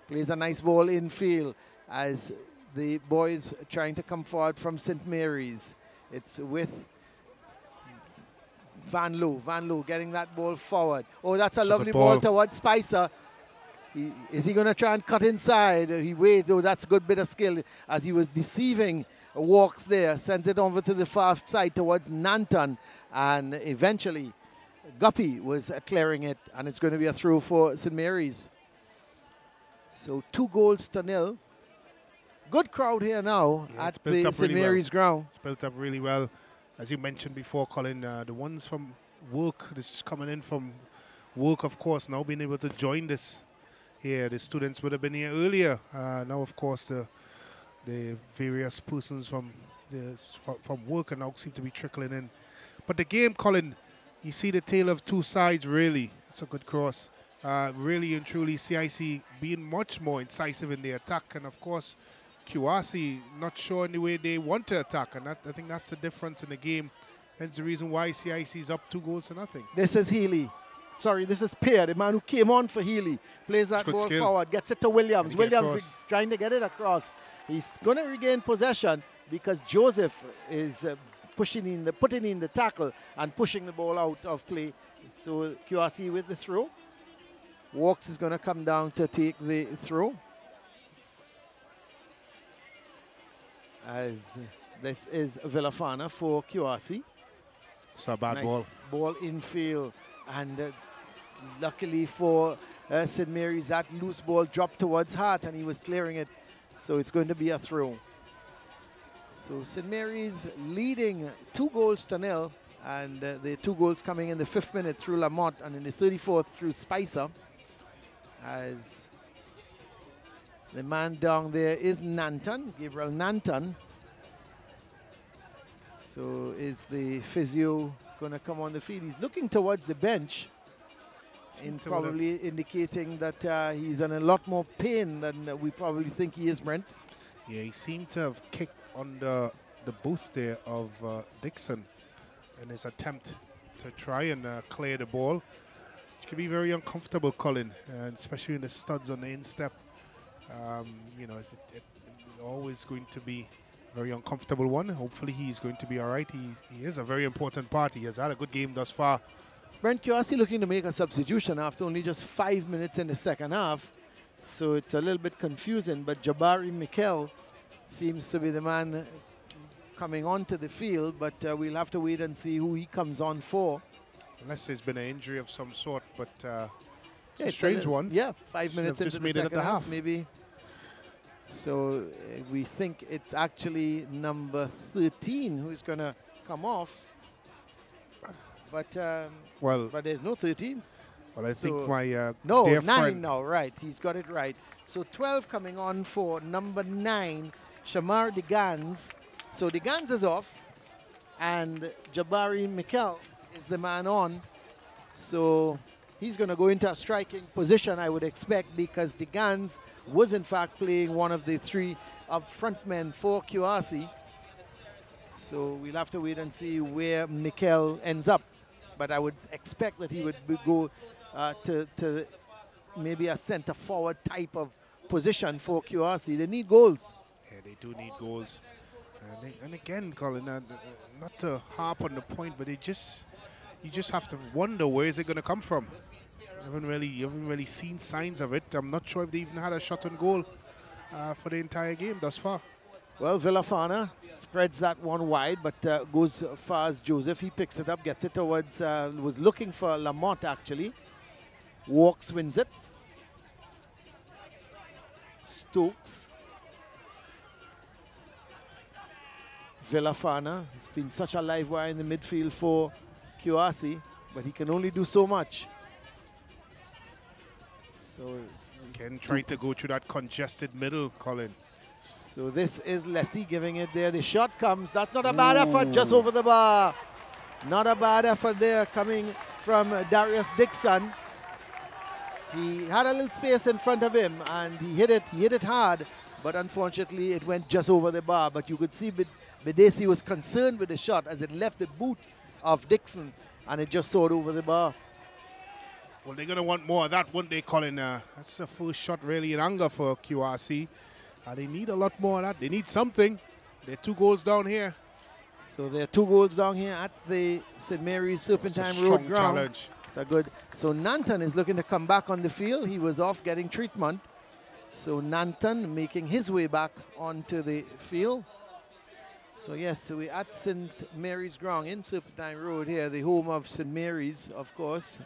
Plays a nice ball infield as the boys trying to come forward from St. Mary's. It's with Van Loo. Van Loo getting that ball forward. Oh, that's a, lovely ball. ball towards Spicer. He, is he going to try and cut inside? He waits. Oh, that's a good bit of skill as he was deceiving walks there. Sends it over to the far side towards Nanton. And eventually, Guppy was clearing it. And it's going to be a throw for St. Mary's. So two goals to nil good crowd here now yeah, at the St. Really Mary's well. ground. It's built up really well. As you mentioned before, Colin, uh, the ones from work, this is coming in from work, of course, now being able to join this here. The students would have been here earlier. Uh, now, of course, the the various persons from the from work and now seem to be trickling in. But the game, Colin, you see the tale of two sides, really. It's a good cross. Uh, really and truly, CIC being much more incisive in the attack. And, of course, QRC not sure in the way they want to attack, and that, I think that's the difference in the game. Hence the reason why CIC is up two goals to nothing. This is Healy. Sorry, this is Pierre, the man who came on for Healy. Plays that ball skill. forward, gets it to Williams. Williams is trying to get it across. He's going to regain possession because Joseph is uh, pushing in the putting in the tackle and pushing the ball out of play. So QRC with the throw. Walks is going to come down to take the throw. As this is Villafana for QRC. It's a bad nice ball. Ball infield. And uh, luckily for uh, St. Mary's, that loose ball dropped towards Hart and he was clearing it. So it's going to be a throw. So St. Mary's leading two goals to nil, and uh, the two goals coming in the fifth minute through Lamont and in the 34th through Spicer. As the man down there is Nanton, Gabriel Nanton. So is the physio going to come on the field? He's looking towards the bench in probably indicating that uh, he's in a lot more pain than we probably think he is, Brent. Yeah, he seemed to have kicked on the, the booth there of uh, Dixon in his attempt to try and uh, clear the ball. Which can be very uncomfortable, Colin, and especially in the studs on the instep. Um, you know, it's it, it, always going to be a very uncomfortable one. Hopefully, he's going to be all right. He, he is a very important part. He has had a good game thus far. Brent QRC looking to make a substitution after only just five minutes in the second half. So it's a little bit confusing, but Jabari Mikel seems to be the man coming onto the field, but uh, we'll have to wait and see who he comes on for. Unless there's been an injury of some sort, but uh, Yeah, strange one. Yeah, five minutes into just the made it at second the half, half. maybe. So uh, we think it's actually number 13 who's going to come off. But um, Well, but there's no 13. well, I so- think my uh, No, nine now, right. He's got it right. So 12 coming on for number nine, Shamar Digans. So Digans is off, and Jabari Mikel is the man on. So he's going to go into a striking position, I would expect, because Digans was in fact playing one of the three up front men for QRC. So we'll have to wait and see where Mikel ends up. But I would expect that he would go uh, to, to maybe a center forward type of position for QRC. They need goals. Yeah, they do need goals. And, they, and again, Colin, uh, uh, not to harp on the point, but they just you just have to wonder where is it going to come from. Haven't really, haven't really seen signs of it. I'm not sure if they even had a shot on goal uh, for the entire game thus far. Well, Villafana spreads that one wide, but uh, goes far as Joseph. He picks it up, gets it towards, uh, was looking for Lamont actually. Walks, wins it. Stokes. Villafana. He's been such a live wire in the midfield for QRC, but he can only do so much. So um, Again, trying to go through that congested middle, Colin. So this is Lessie giving it there. The shot comes. That's not a bad effort, just over the bar. Not a bad effort there coming from Darius Dixon. He had a little space in front of him and he hit it. He hit it hard, but unfortunately it went just over the bar. But you could see Bid- Bidesi was concerned with the shot as it left the boot of Dixon and it just soared over the bar. Well, they're going to want more of that, won't they, Colin? Uh, that's a first shot really in anger for QRC. Uh, they need a lot more of that. They need something. They're two goals down here. So there are two goals down here at the St. Mary's Serpentine strong Road ground. challenge. It's a good. So Nanton is looking to come back on the field. He was off getting treatment. So Nanton making his way back onto the field. So yes, so we're at St. Mary's ground in Serpentine Road here, the home of St. Mary's, of course.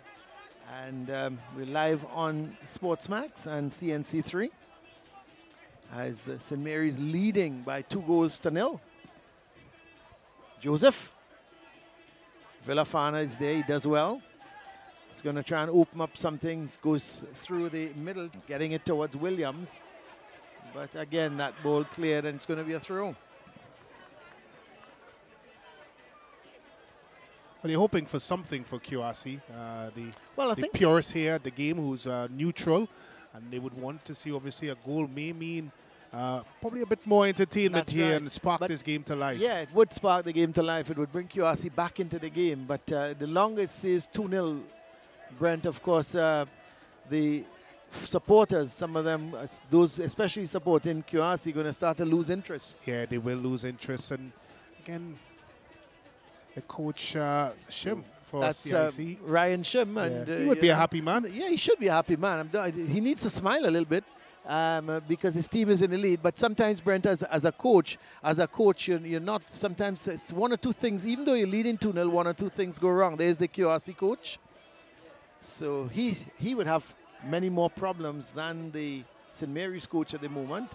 And um, we're live on SportsMax and CNC3 as uh, St. Mary's leading by two goals to nil. Joseph Villafana is there, he does well. He's going to try and open up something. He goes through the middle, getting it towards Williams. But again, that ball cleared and it's going to be a throw. Well, they're hoping for something for QRC. Uh, the Well, I the think purists here at the game who's uh, neutral, and they would want to see obviously a goal may mean uh, probably a bit more entertainment That's here right. and spark But- this game to life. Yeah, it would spark the game to life. It would bring QRC back into the game. But uh, the longer it stays 2 0, Brent, of course, uh, the supporters, some of them, uh, those especially supporting QRC, going to start to lose interest. Yeah, they will lose interest. And again, the coach uh, Shim for That's uh, Ryan Shim. yeah, And, uh, he would be a happy man. Yeah, he should be a happy man. I'm. He needs to smile a little bit um, uh, because his team is in the lead. But sometimes, Brent, as, as a coach, as a coach, you're, you're not. Sometimes it's one or two things. Even though you're leading two 0 one or two things go wrong. There's the QRC coach. So he he would have many more problems than the St Mary's coach at the moment.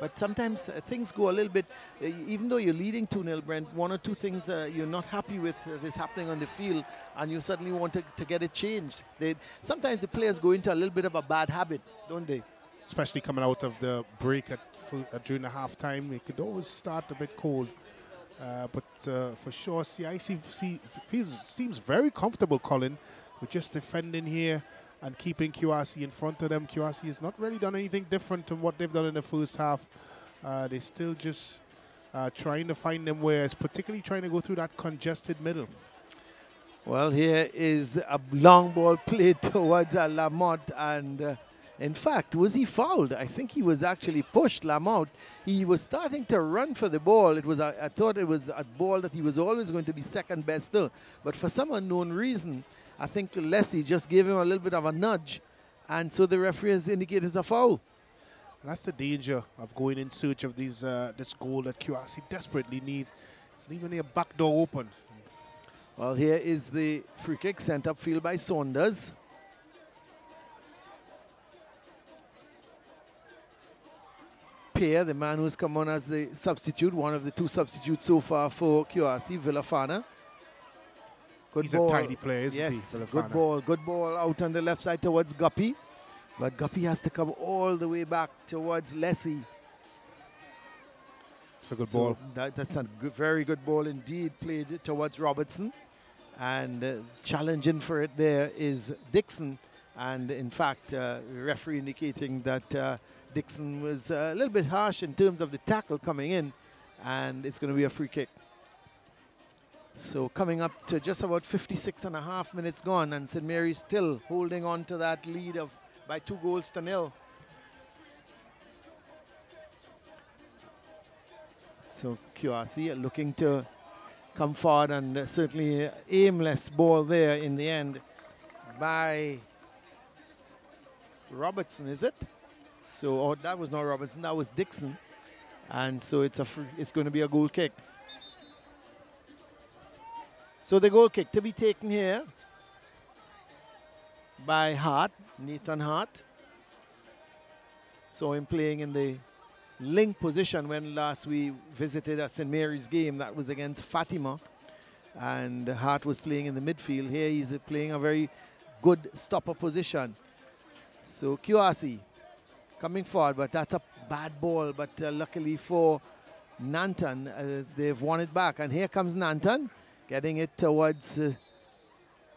But sometimes uh, things go a little bit, uh, even though you're leading 2 0, Brent, one or two things uh, you're not happy with that is happening on the field, and you suddenly want to, to get it changed. They, sometimes the players go into a little bit of a bad habit, don't they? Especially coming out of the break at, uh, during the halftime, it could always start a bit cold. Uh, but uh, for sure, CIC feels, seems very comfortable, Colin, with just defending here and keeping QRC in front of them. QRC has not really done anything different to what they've done in the first half. Uh, they still just uh, trying to find them ways, particularly trying to go through that congested middle. Well, here is a long ball played [LAUGHS] towards uh, Lamont, and uh, in fact, was he fouled? I think he was actually pushed Lamont. He was starting to run for the ball. It was, a, I thought it was a ball that he was always going to be second best to, but for some unknown reason, I think Leslie just gave him a little bit of a nudge, and so the referee has indicated it's a foul. And that's the danger of going in search of these uh, this goal that QRC desperately needs. It's leaving a back door open. Well, here is the free kick sent upfield by Saunders. Pierre, the man who's come on as the substitute, one of the two substitutes so far for QRC, Villafana. Good He's ball. a tidy player, isn't yes, he? good ball. Good ball out on the left side towards Guppy. But Guppy has to come all the way back towards Lessie. It's a good so ball. That, that's a good, very good ball indeed, played towards Robertson. And uh, challenging for it there is Dixon. And in fact, uh, referee indicating that uh, Dixon was a little bit harsh in terms of the tackle coming in. And it's going to be a free kick. So coming up to just about 56 and a half minutes gone, and St. Mary's still holding on to that lead of by two goals to nil. So QRC looking to come forward and uh, certainly aimless ball there in the end by Robertson, is it? So oh, that was not Robertson, that was Dixon. And so it's a it's going to be a goal kick. So the goal kick to be taken here by Hart, Nathan Hart. Saw him playing in the link position when last we visited a St. Mary's game. That was against Fatima. And Hart was playing in the midfield. Here he's playing a very good stopper position. So QRC coming forward, but that's a bad ball. But uh, luckily for Nanton, uh, they've won it back. And here comes Nanton getting it towards uh,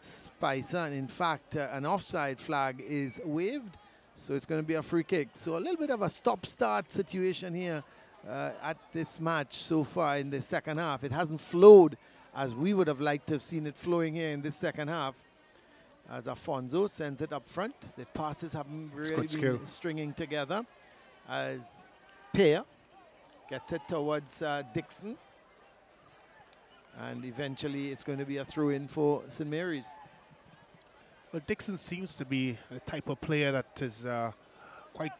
Spicer. And in fact, uh, an offside flag is waved. So it's going to be a free kick. So a little bit of a stop-start situation here uh, at this match so far in the second half. It hasn't flowed as we would have liked to have seen it flowing here in this second half. As Afonso sends it up front. The passes haven't really been stringing together. As Pear gets it towards uh, Dixon. And eventually it's going to be a throw in for St. Mary's. Well, Dixon seems to be the type of player that is uh, quite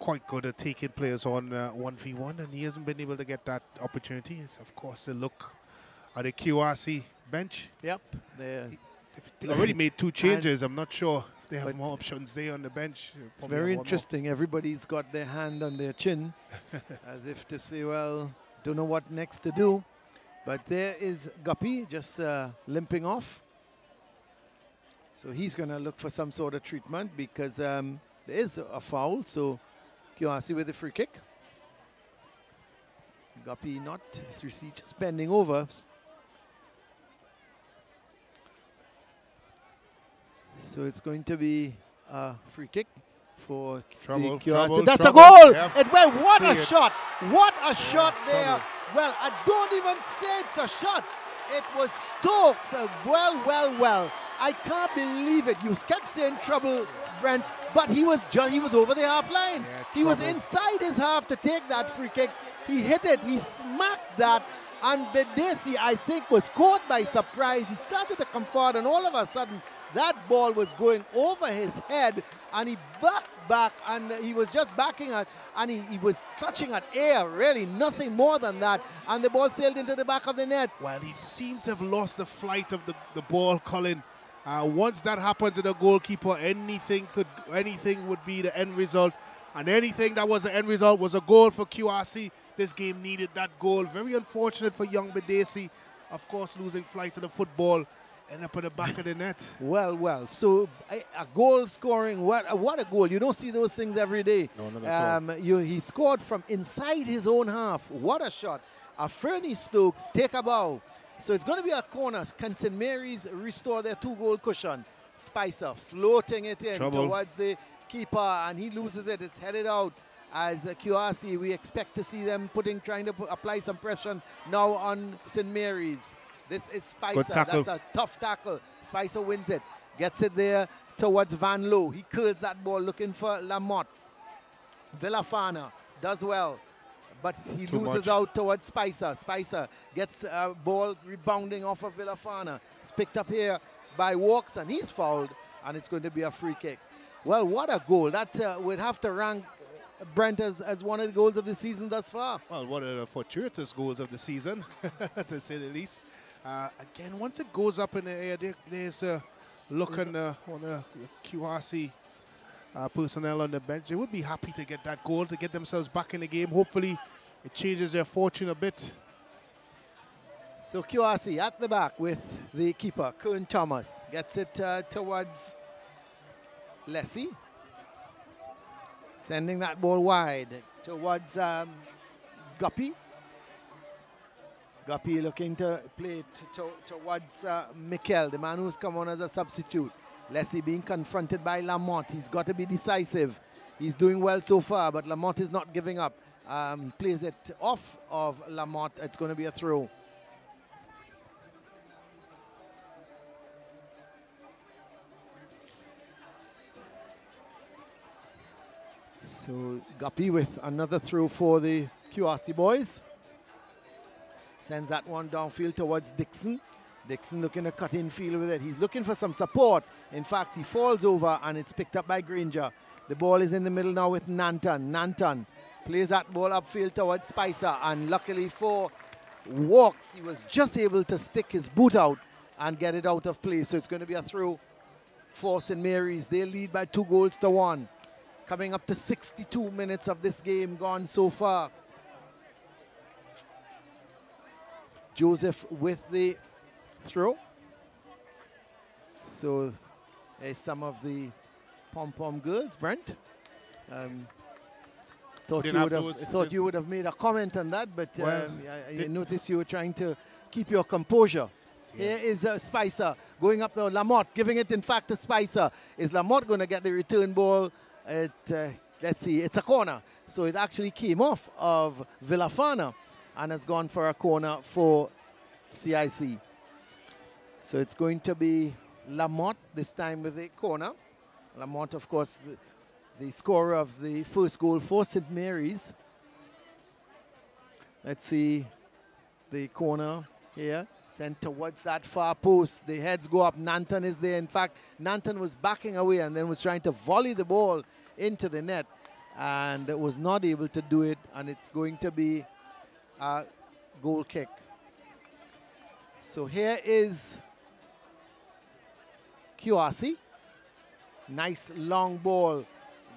quite good at taking players on uh, 1v1, and he hasn't been able to get that opportunity. It's, of course, the look at the QRC bench. Yep. They already made two changes. I'm not sure if they have more options there on the bench. It's very interesting. More. Everybody's got their hand on their chin [LAUGHS] as if to say, well, don't know what next to do. But there is Guppy just uh, limping off. So he's going to look for some sort of treatment because um, there is a foul. So QRC with a free kick. Guppy not just bending over. So it's going to be a free kick for trouble, Trouble, That's trouble. a goal! Yep. It went, what a it. shot! What a shot there! Well, I don't even say it's a shot. It was Stokes. Well, well, well. I can't believe it. You kept saying trouble, Brent, but he was just he was over the half line. Yeah, he was inside his half to take that free kick. He hit it. He smacked that. And Bedesi, I think, was caught by surprise. He started to come forward, and all of a sudden, that ball was going over his head, and he backed back, and he was just backing it, and he, he was touching at air, really, nothing more than that. And the ball sailed into the back of the net. Well, he seemed to have lost the flight of the, the ball, Colin. Uh, once that happens to the goalkeeper, anything could anything would be the end result. And anything that was the end result was a goal for QRC. This game needed that goal. Very unfortunate for young Bedesi. Of course, losing flight to the football end up at the back of the net. Well, well. So a, a goal scoring, what, what a goal. You don't see those things every day. No, not at all. um, you, he scored from inside his own half. What a shot. A Fernie Stokes take a bow. So it's going to be a corner. Can St. Mary's restore their two-goal cushion? Spicer floating it in Trouble. towards the keeper, and he loses it. It's headed out as uh, QRC. We expect to see them putting, trying to put, apply some pressure now on St. Mary's. This is Spicer. That's a tough tackle. Spicer wins it. Gets it there towards Van Loo. He curls that ball looking for Lamotte. Villafana does well, but he Too loses much. out towards Spicer. Spicer gets a ball rebounding off of Villafana. It's picked up here by Walks, and he's fouled, and it's going to be a free kick. Well, what a goal. That uh, would have to rank Brent as, as one of the goals of the season thus far. Well, one of the fortuitous goals of the season, [LAUGHS] to say the least. Uh, again, once it goes up in the air, there, there's a look on the, on the QRC uh, personnel on the bench. They would be happy to get that goal to get themselves back in the game. Hopefully, it changes their fortune a bit. So QRC at the back with the keeper, Kern Thomas. Gets it uh, towards Lessie. Sending that ball wide towards um, Guppy. Guppy looking to play towards uh, Mikel, the man who's come on as a substitute. Leslie being confronted by Lamont. He's got to be decisive. He's doing well so far, but Lamont is not giving up. Um, plays it off of Lamont. It's going to be a throw. So Guppy with another throw for the QRC boys. Sends that one downfield towards Dixon. Dixon looking to cut in field with it. He's looking for some support. In fact, he falls over and it's picked up by Granger. The ball is in the middle now with Nanton. Nanton plays that ball upfield towards Spicer. And luckily for Walks, he was just able to stick his boot out and get it out of play. So it's going to be a throw for St. Mary's. They lead by two goals to one. Coming up to 62 minutes of this game gone so far. Joseph with the throw. So there's some of the pom-pom girls, Brent. Um, thought you would have thought you would have made a comment on that, but Well, um, I, I noticed you were trying to keep your composure. Here is uh, Spicer going up to Lamotte, giving it in fact to Spicer. Is Lamotte going to get the return ball? It, uh, let's see, it's a corner. So it actually came off of Villafana and has gone for a corner for CIC. So it's going to be Lamotte this time with a corner. Lamotte, of course, the, the scorer of the first goal for St. Mary's. Let's see the corner here. Sent towards that far post. The heads go up. Nanton is there. In fact, Nanton was backing away and then was trying to volley the ball into the net and was not able to do it. And it's going to be a goal kick. So here is QRC. Nice long ball.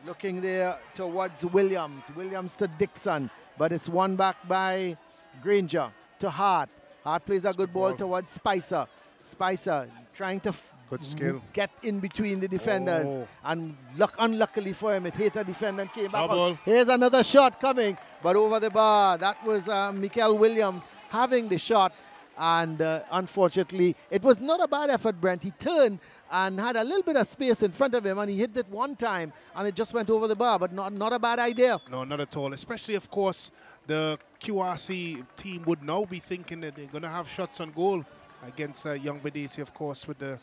Looking there towards Williams. Williams to Dixon. But it's won back by Granger to Hart. Hart plays a good ball, towards Spicer. Spicer trying to Good skill. get in between the defenders. Oh. And luck, unluckily for him, it hit a defender and came back. Trouble. out. Here's another shot coming, but over the bar. That was uh, Mikael Williams having the shot. And uh, unfortunately, it was not a bad effort, Brent. He turned and had a little bit of space in front of him, and he hit it one time, and it just went over the bar, but not, not a bad idea. No, not at all. Especially, of course, the QRC team would now be thinking that they're going to have shots on goal against uh, Young Bedesi, of course, with the,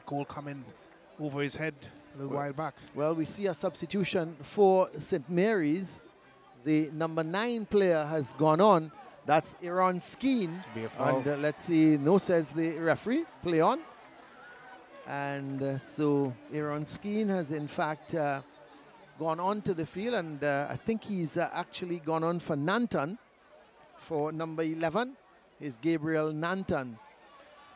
the goal coming over his head a little while back. Well, we see a substitution for St. Mary's. The number nine player has gone on. That's Iran Skeen. be a foul. And uh, let's see, no, says the referee. Play on. And uh, so Iran Skeen has, in fact, uh, gone on to the field. And uh, I think he's uh, actually gone on for Nanton for number 11 is Gabriel Nanton.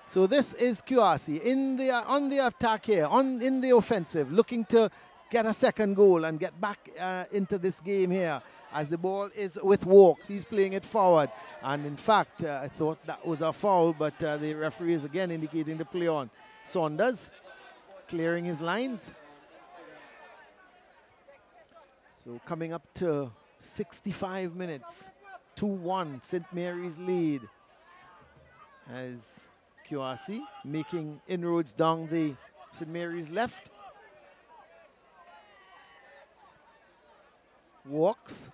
So this is QRC in the on the attack here, on in the offensive, looking to get a second goal and get back uh, into this game here as the ball is with Walks. He's playing it forward. And in fact, uh, I thought that was a foul, but uh, the referee is again indicating the play on. Saunders clearing his lines. So coming up to 65 minutes, 2-1, St. Mary's lead as QRC making inroads down the St. Mary's left. Walks.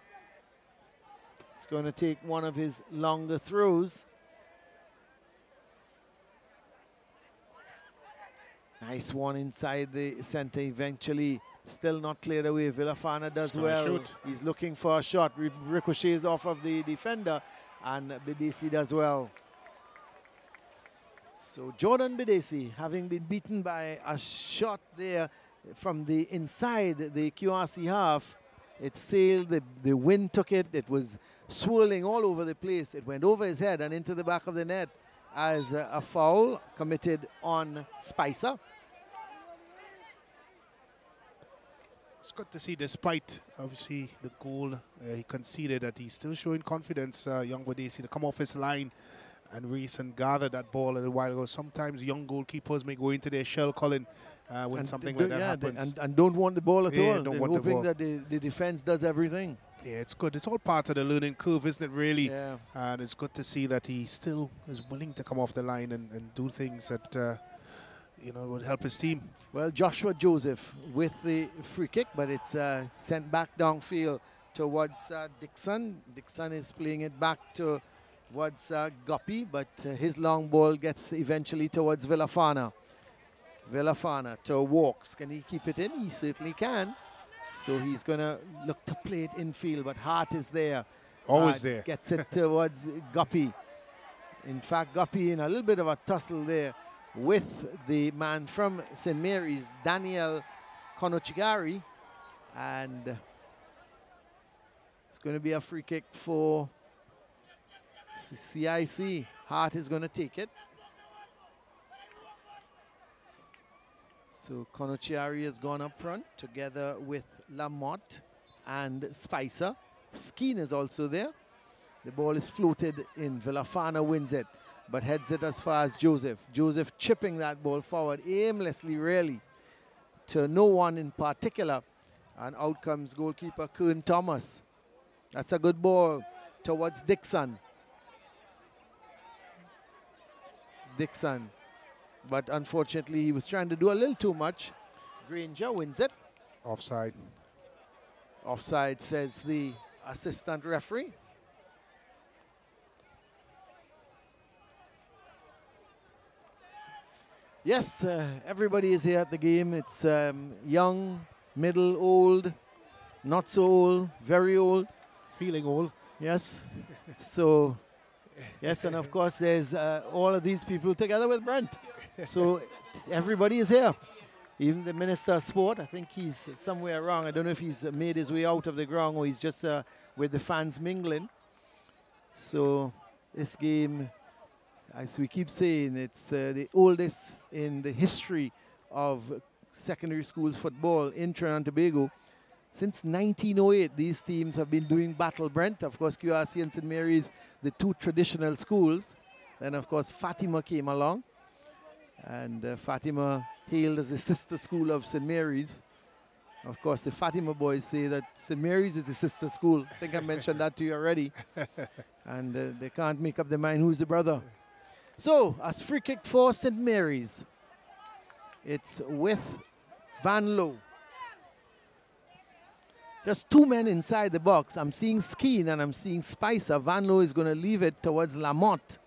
It's going to take one of his longer throws. Nice one inside the center eventually. Still not cleared away. Villafana does well. Shoot. He's looking for a shot. Ricochets off of the defender. And Bedesi does well. So Jordan Bedesi, having been beaten by a shot there from the inside the QRC half, it sailed, the, the wind took it, it was swirling all over the place. It went over his head and into the back of the net as a, a foul committed on Spicer. It's good to see, despite obviously the goal uh, he conceded, that he's still showing confidence. Uh, young Bedesi to come off his line and race and gather that ball a little while ago. Sometimes young goalkeepers may go into their shell, Colin, uh, when And something like that yeah, they- happens. and, and don't want the ball at Yeah, all. don't They're want the hoping ball. that the, the defense does everything. yeah, it's good. It's all part of the learning curve, isn't it? Really, Yeah. and it's good to see that he still is willing to come off the line and, and do things that uh, you know would help his team. Well, Joshua Joseph with the free kick, but it's uh, sent back downfield towards uh, Dixon. Dixon is playing it back towards uh, Guppy, but uh, his long ball gets eventually towards Villafana. Villafana to Walks. Can he keep it in? He certainly can. So he's going to look to play it infield, but Hart is there. Always Uh, there. Gets it [LAUGHS] towards Guppy. In fact, Guppy in a little bit of a tussle there with the man from St. Mary's, Daniel Konochigari. And it's going to be a free kick for CIC. Hart is going to take it. So Konochiari has gone up front together with Lamotte and Spicer. Skeen is also there. The ball is floated in. Villafana wins it, but heads it as far as Joseph. Joseph chipping that ball forward aimlessly, really, to no one in particular. And out comes goalkeeper Kern Thomas. That's a good ball towards Dixon. Dixon. But unfortunately, he was trying to do a little too much. Granger wins it. Offside. Offside, says the assistant referee. Yes, uh, everybody is here at the game. It's um, young, middle, old, not so old, very old. Feeling old. Yes. so, yes, and of course, there's uh, all of these people together with Brent. So, everybody is here. Even the Minister of Sport, I think he's somewhere around. I don't know if he's made his way out of the ground or he's just uh, with the fans mingling. So, this game, as we keep saying, it's uh, the oldest in the history of secondary schools football in Trinidad and Tobago. Since 1908, these teams have been doing battle. Brent, of course, QRC and St. Mary's, the two traditional schools. Then, of course, Fatima came along. And uh, Fatima hailed as the [LAUGHS] sister school of St. Mary's. Of course, the Fatima boys say that St. Mary's is the sister school. I think I mentioned that to you already. [LAUGHS] and uh, they can't make up their mind who's the brother. So, as free kick for St. Mary's, it's with Van Loo. Just two men inside the box. I'm seeing Skeen and I'm seeing Spicer. Van Loo is going to leave it towards Lamotte.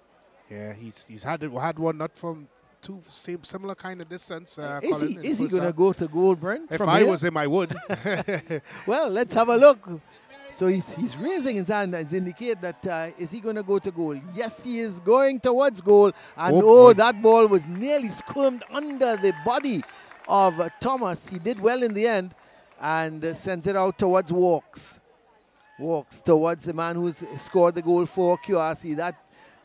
Yeah, he's he's had it, had one not from two same similar kind of distance. Uh, is Colin, he, is he going to go to goal, Brent? If I here? was him, I would. [LAUGHS] [LAUGHS] Well, let's have a look. So he's, he's raising his hand as indicate that uh, is he going to go to goal? Yes, he is going towards goal. And Oh, oh, that ball was nearly squirmed under the body of uh, Thomas. He did well in the end and sends it out towards Walks. Walks towards the man who's scored the goal for QRC. That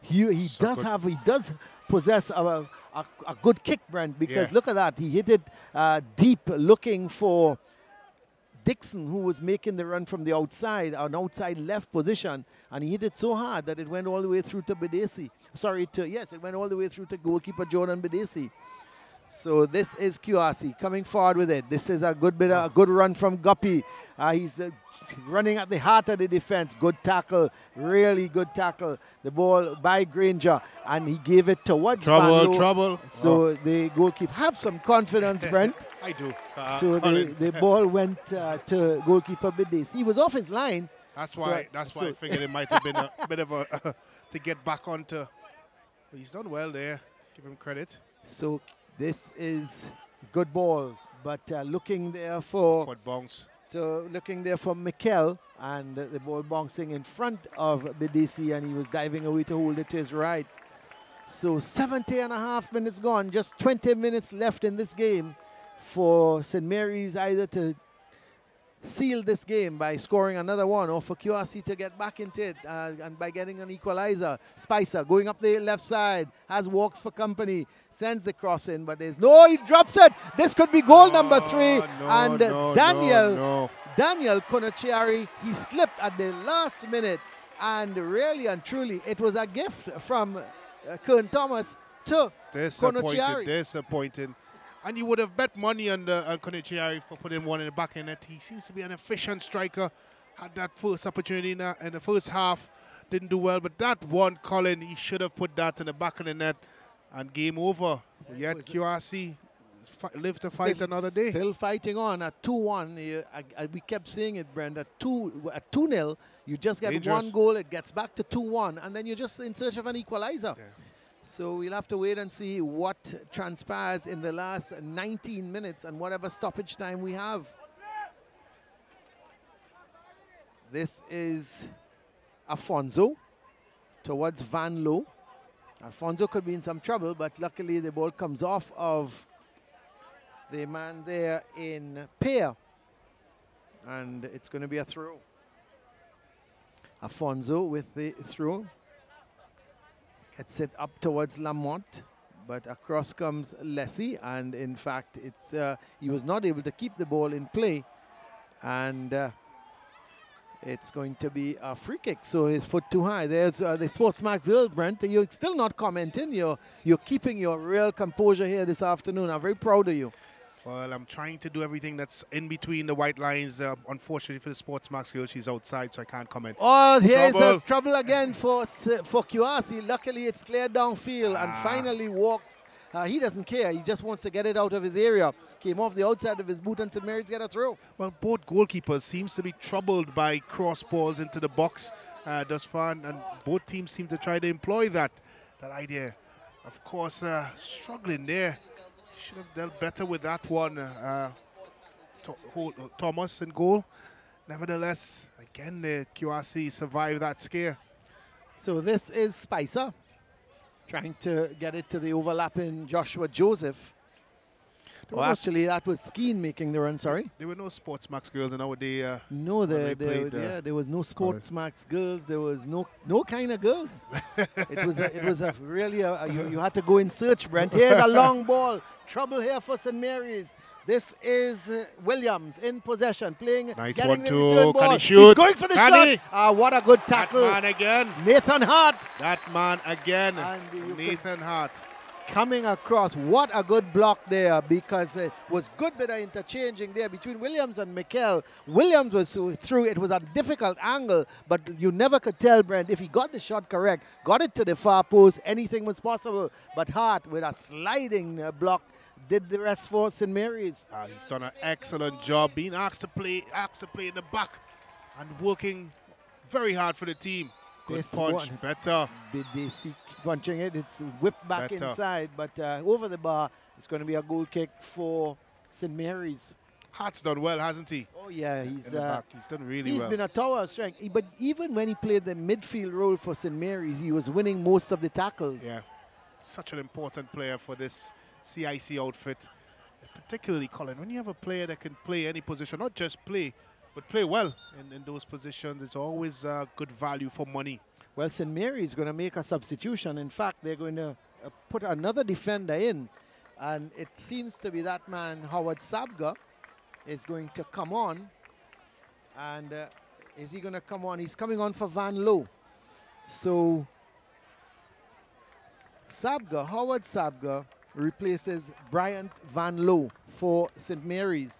he, he So does good. have he does possess a, a, a good kick, Brent, because Yeah. look at that. He hit it uh, deep looking for Dixon, who was making the run from the outside, an outside left position, and he hit it so hard that it went all the way through to Bedesi. Sorry, to yes, it went all the way through to goalkeeper Jordan Bedesi. So this is QRC coming forward with it. This is a good bit, of, a good run from Guppy. Uh, he's uh, running at the heart of the defense. Good tackle, really good tackle. The ball by Granger, and he gave it towards Trouble, trouble. So Oh. the goalkeeper have some confidence, [LAUGHS] Brent. I do. Uh, so the, the ball went uh, to goalkeeper Bedesi. He was off his line. That's So- why. that's why I figured it might have been a [LAUGHS] bit of a [LAUGHS] to get back onto. But he's done well there. Give him credit. So this is good ball, but uh, looking there for Quad bounce. So looking there for Mikel and the, ball bouncing in front of Bedesi and he was diving away to hold it to his right. So 70 and a half minutes gone, just 20 minutes left in this game for St. Mary's either to seal this game by scoring another one or for QRC to get back into it uh, and by getting an equalizer. Spicer going up the left side, has walks for company, sends the cross in, but there's no, he drops it. This could be goal number three. Oh, no, and no, Daniel, no. Daniel Konachiari, he slipped at the last minute. And really and truly, it was a gift from uh, Kern Thomas to Disappointed. Konachiari. Disappointing. And you would have bet money on the on Konichiari for putting one in the back of the net. He seems to be an efficient striker. Had that first opportunity in the, in the first half, didn't do well. But that one, Colin, he should have put that in the back of the net, and game over. Yet QRC live to fight Still- another day. Still fighting on at 2 1. we kept seeing it, Brenda. 2 at 2 0, you just get Dangerous. one goal, it gets back to 2 1, and then you're just in search of an equalizer. Yeah. So we'll have to wait and see what transpires in the last 19 minutes and whatever stoppage time we have. This is Afonso towards Van Loo. Alfonso could be in some trouble, but luckily the ball comes off of the man there in Pear. And it's going to be a throw. Afonso with the throw. Gets it up towards Lamont. But across comes Leslie. And in fact, it's uh, he was not able to keep the ball in play. And uh, it's going to be a free kick. So his foot too high. There's uh, the SportsMax girl, Brent. You're still not commenting. You're, you're keeping your real composure here this afternoon. I'm very proud of you. Well, I'm trying to do everything that's in between the white lines. Uh, unfortunately for the SportsMax girl, she's outside, so I can't comment. Oh, here's Trouble. the trouble again for for QRC. Luckily, it's cleared downfield and Ah. finally walks. Uh, he doesn't care. He just wants to get it out of his area. Came off the outside of his boot and St. Mary's get a throw. Well, both goalkeepers seems to be troubled by cross balls into the box uh, thus far, and, and both teams seem to try to employ that that idea. Of course, uh, struggling there. Should have dealt better with that one. Uh, Thomas in goal. Nevertheless, again, the QRC survived that scare. So this is Spicer trying to get it to the overlapping Joshua Joseph. Oh, no- actually, that was Skeen making the run. Sorry. There were no SportsMax girls in our day. Uh, No, there, there, played, uh, yeah, there was no SportsMax girls. There was no no kind of girls. [LAUGHS] it was a, it was a really a, a- you, you had to go in search. Brent, here's a long ball. Trouble here for St Mary's. This is uh, Williams in possession, playing. Nice getting one the too. return Can he He's going for the Can shot. Ah, what a good tackle! that man again. Nathan Hart That man again. And you could- Nathan Hart. Coming across. What a good block there because it was good bit of interchanging there between Williams and Mikel. Williams was through. It was a difficult angle, but you never could tell, Brent, if he got the shot correct, got it to the far post, anything was possible. But Hart, with a sliding uh, block, did the rest for St. Mary's. Uh, he's done an excellent job being asked to play, asked to play in the back, and working very hard for the team. Good This punch, one. better. Did they see punching it? It's whipped back Better. inside, but uh, over the bar, it's going to be a goal kick for St. Mary's. Hart's done well, hasn't he? Oh yeah, he's uh, back, he's done really He's well. He's been a tower of strength. But even when he played the midfield role for St. Mary's, he was winning most of the tackles. yeah, such an important player for this CIC outfit. Particularly, Colin, when you have a player that can play any position, not just play, but play well in, in those positions, it's always uh, good value for money. Well, St. Mary's going to make a substitution. In fact, they're going to uh, put another defender in. And it seems to be that man, Howard Sabga, is going to come on. And uh, is he going to come on? He's coming on for Van Loo. So Sabga, Howard Sabga, replaces Bryant Van Loo for St. Mary's.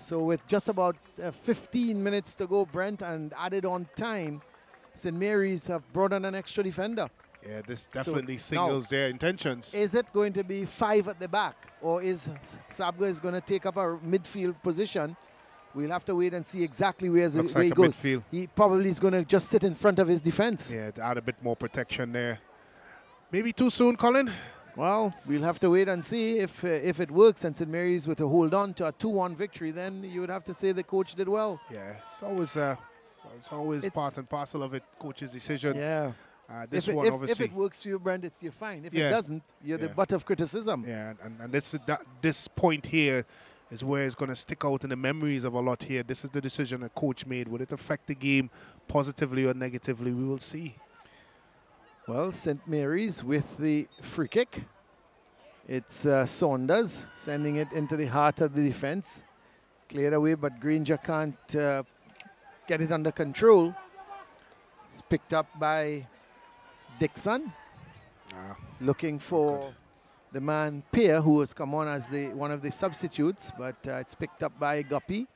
So with just about uh, 15 minutes to go, Brent, and added on time, St. Mary's have brought on an extra defender. Yeah, this definitely So, signals their intentions. Is it going to be five at the back, or is Sabga is going to take up a midfield position? We'll have to wait and see exactly where's Looks where like he goes. midfield. He probably is going to just sit in front of his defense. Yeah, to add a bit more protection there. Maybe too soon, Colin. Well, we'll have to wait and see if uh, if it works. And St. Mary's were to hold on to a 2-1 victory, then you would have to say the coach did well. Yeah, it's always uh, it's always It's- part and parcel of it, coach's decision. Yeah. Uh, this if, it, one, if, obviously. if it works for you, it's, you're fine. If Yeah. it doesn't, you're the butt of criticism. Yeah, and, and this that, this point here is where it's going to stick out in the memories of a lot here. This is the decision a coach made. Would it affect the game positively or negatively? We will see. Well, St. Mary's with the free kick. It's uh, Saunders sending it into the heart of the defense. Cleared away, but Granger can't uh, get it under control. It's picked up by Dixon, Ah, looking for the man Pierre, who has come on as the one of the substitutes, but uh, it's picked up by Guppy.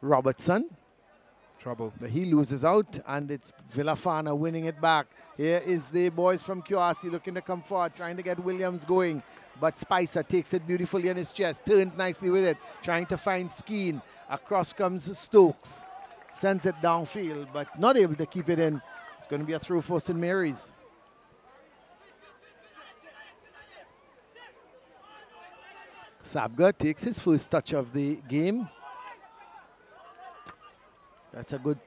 Robertson, trouble. but he loses out, and it's Villafana winning it back. Here is the boys from QRC looking to come forward, trying to get Williams going. But Spicer takes it beautifully on his chest, turns nicely with it, trying to find Skeen. Across comes Stokes, sends it downfield, but not able to keep it in. It's going to be a throw for St. Mary's. Sabga takes his first touch of the game. That's a good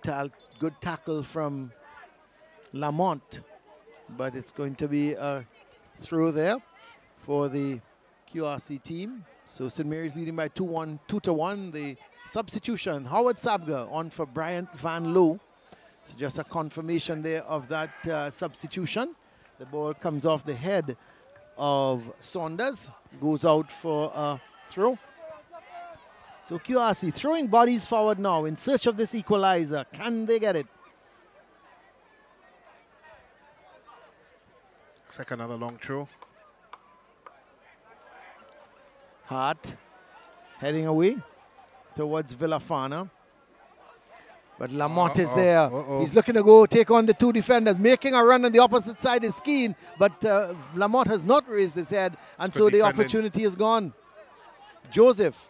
good tackle from Lamont, but it's going to be a throw there for the QRC team. So St. Mary's leading by 2-1, 2 to 1. The substitution, Howard Sabga on for Bryant Van Loo. So just a confirmation there of that uh, substitution. The ball comes off the head of Saunders, goes out for a throw. So QRC throwing bodies forward now in search of this equalizer. Can they get it? Looks like another long throw. Hart heading away towards Villafana. But Lamont is Uh-oh, there. uh-oh. He's looking to go take on the two defenders, making a run on the opposite side is Skeen, but uh, Lamont has not raised his head, and good so the defending. opportunity is gone. Joseph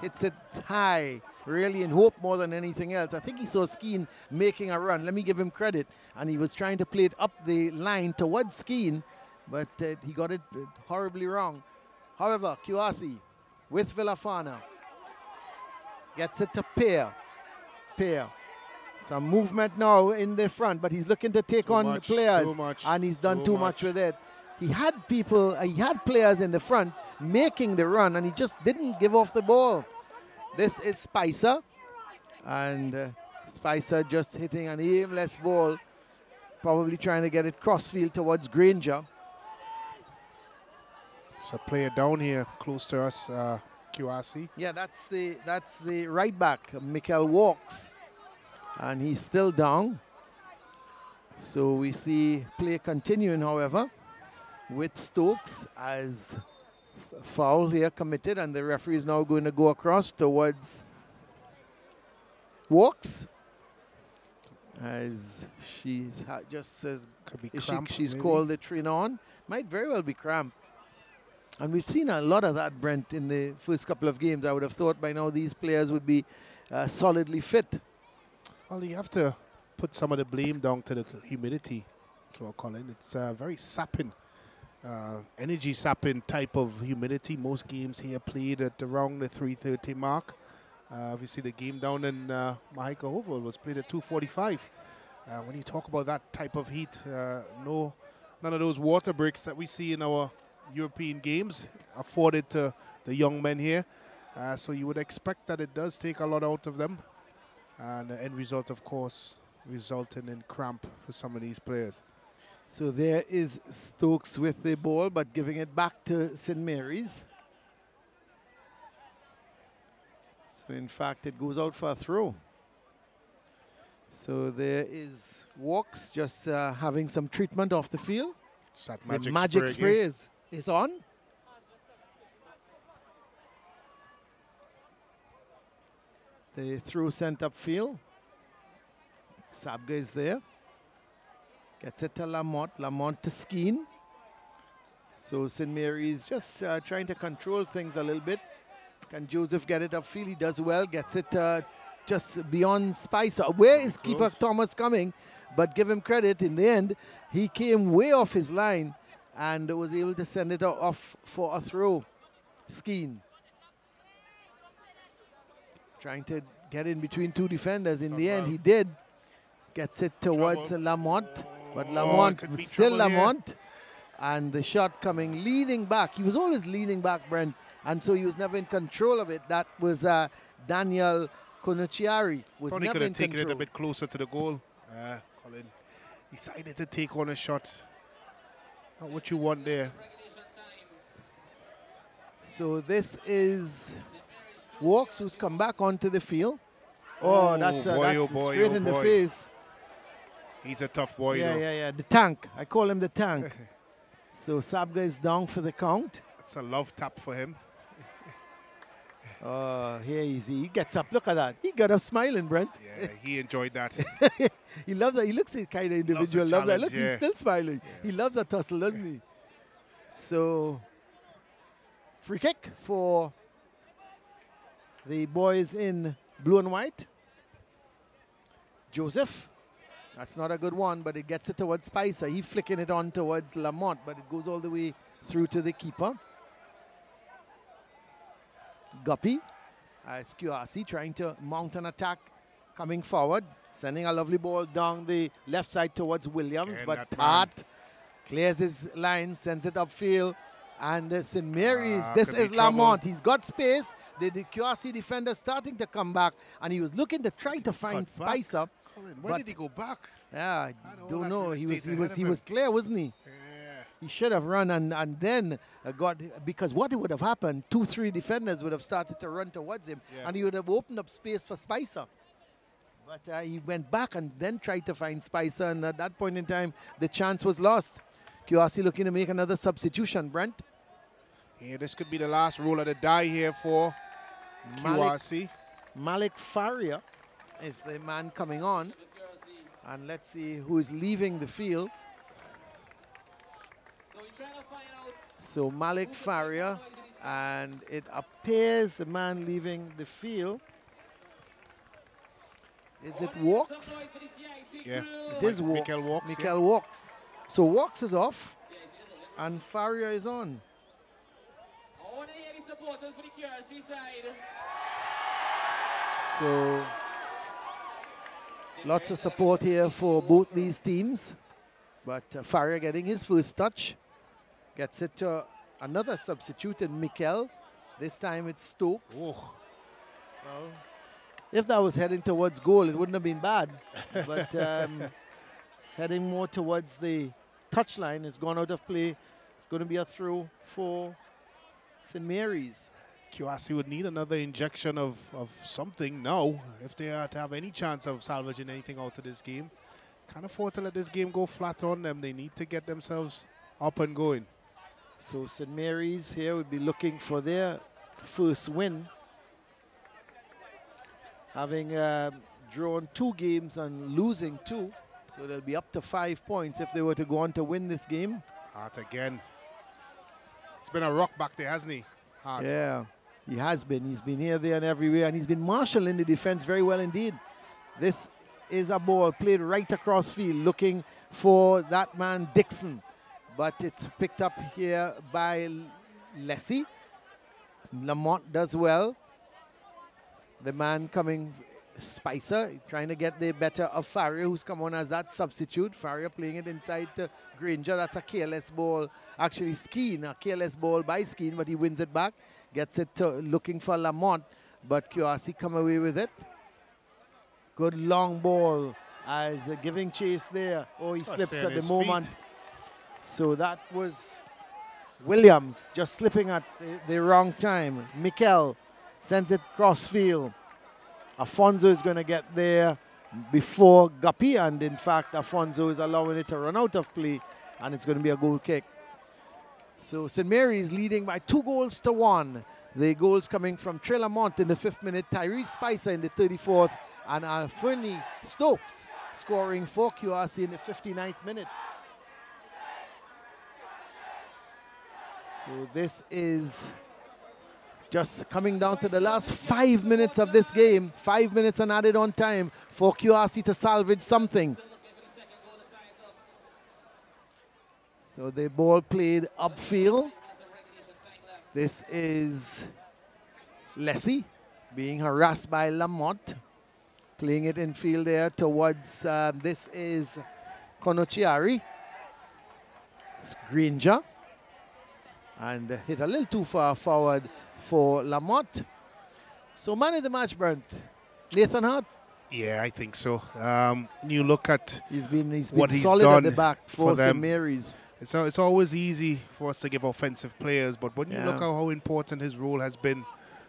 hits a tie, really in hope more than anything else. I think he saw Skeen making a run. Let me give him credit. And he was trying to play it up the line towards Skeen, but uh, he got it uh, horribly wrong. However, Kiwasi with Villafana gets it to Pear. Pear. Some movement now in the front, but he's looking to take Too on much, players, and he's done too too much much. with it. He had people, uh, he had players in the front making the run, and he just didn't give off the ball. This is Spicer, and uh, Spicer just hitting an aimless ball, probably trying to get it crossfield towards Granger. It's a player down here close to us, uh, QRC. Yeah, that's the that's the right back, Mikel Walks, and he's still down. So we see play continuing, however, with Stokes as foul here committed, and the referee is now going to go across towards Walks as she's just says Could be is she, she's maybe. called the train on. Might very well be cramp. And we've seen a lot of that, Brent, in the first couple of games. I would have thought by now these players would be uh, solidly fit. Well, you have to put some of the blame down to the humidity. That's what Colin. It's uh, very sapping, uh, energy sapping type of humidity. Most games here played at around the 3:30 mark. Uh, obviously, the game down in uh, Mahaica Oval was played at 2:45. Uh, when you talk about that type of heat, uh, no, none of those water breaks that we see in our European games afforded to the young men here. Uh, so you would expect that it does take a lot out of them and the end result, of course, resulting in cramp for some of these players. So there is Stokes with the ball, but giving it back to St. Mary's. So In fact, it goes out for a throw. So there is Walks just uh, having some treatment off the field. That The magic, magic spray. spray is, is on. The throw sent upfield. Sabga is there. Gets it to Lamont. Lamont to Skeen. So St. Mary's just uh, trying to control things a little bit. Can Joseph get it upfield? He does well. Gets it uh, just beyond Spicer. Where is Keeper close. Thomas coming? But give him credit. In the end, he came way off his line and was able to send it off for a throw. Skeen. Trying to get in between two defenders. In the end, he did. Gets it towards Trouble. Lamont. But Oh, Lamont, still trouble here. Lamont. And the shot coming, leaning back. He was always leaning back, Brent. And so he was never in control of it. That was uh, Daniel Konuchiari. Was Probably never could have in taken control. it a bit closer to the goal. Uh, Colin decided to take on a shot. Not what you want there. So this is Walks who's come back onto the field. Oh, Oh, that's, uh, boy, that's oh boy, straight oh in the face. He's a tough boy, yeah, though. yeah, yeah. The tank. I call him the tank. [LAUGHS] so Sabga is down for the count. It's a love tap for him. Uh, [LAUGHS] here he's, he gets up. Look at that. He got up smiling, Brent. Yeah, he enjoyed that. [LAUGHS] He loves that. He looks the kind of individual. Loves that. challenge, Look, he's still smiling. He loves a tussle, doesn't he? So, free kick for the boys in blue and white. Joseph. That's not a good one, but it gets it towards Spicer. He's flicking it on towards Lamont, but it goes all the way through to the keeper. Guppy. As QRC trying to mount an attack coming forward, sending a lovely ball down the left side towards Williams, but. Tart clears his line, sends it upfield, and St. Mary's. Ah, this is trouble. Lamont. He's got space. The, the QRC defender starting to come back, and he was looking to try to find Cut back. Spicer. Colin, where But- did he go back? Yeah, I don't know. He was he was he was clear, wasn't he? Yeah. He should have run and, and then uh, got because what would have happened? Two, three defenders would have started to run towards him, Yeah. and he would have opened up space for Spicer. But uh, he went back and then tried to find Spicer, and at that point in time, the chance was lost. QRC looking to make another substitution. Brent Yeah, this could be the last roll of the die here for Malik, QRC. Malik Faria is the man coming on, and let's see who is leaving the field. So Malik Faria, and it appears the man leaving the field. Is it Walks? Yeah. It is Walks. Mikel Walks, yeah. Mikel Walks. So Walks is off, and Faria is on. I want to hear the supporters for the QRC side. So lots of support here for both these teams. But uh, Faria getting his first touch. Gets it to another substitute in Mikel. This time it's Stokes. Oh, Well, if that was heading towards goal, it wouldn't have been bad. [LAUGHS] But um, it's heading more towards the touchline. It's gone out of play. It's going to be a throw for St. Mary's. QRC would need another injection of, of something now if they are to have any chance of salvaging anything out of this game. Can't afford to let this game go flat on them. They need to get themselves up and going. So St. Mary's here would be looking for their first win. Having um, drawn two games and losing two. So they'll be up to five points if they were to go on to win this game. Hart again. It's been a rock back there, hasn't he? Hart. Yeah, he has been. He's been here, there, and everywhere, and he's been marshalling the defense very well indeed. This is a ball played right across field, looking for that man Dixon, but it's picked up here by Lessie. Lamont does well. The man coming, Spicer, trying to get the better of Faria, who's come on as that substitute. Faria playing it inside to Granger. That's a careless ball. Actually, Skeen, a careless ball by Skeen, but he wins it back. Gets it to looking for Lamont, but QRC come away with it. Good long ball as uh, giving chase there. Oh, he slips at the moment. feet. So that was Williams just slipping at the, the wrong time. Mikel sends it cross field. Afonso is going to get there before Guppy, and in fact, Afonso is allowing it to run out of play, and it's going to be a goal kick. So St. Mary's leading by two goals to one. The goals coming from Trey Lamont in the fifth minute, Tyrese Spicer in the 34th, and Alferni Stokes scoring for QRC in the 59th minute. So this is just coming down to the last five minutes of this game. Five minutes and added on time for QRC to salvage something. So the ball played upfield. This is Lessie being harassed by Lamont. Playing it in field there towards, um, this is Konochiari. It's Granger. And hit a little too far forward for Lamotte. So man of the match, Brent. Nathan Hart. Yeah, I think so. Um, you look at he's been he's been what he's solid done at the back for, for St. them. Mary's. It's, it's always easy for us to give offensive players, but when you look at how important his role has been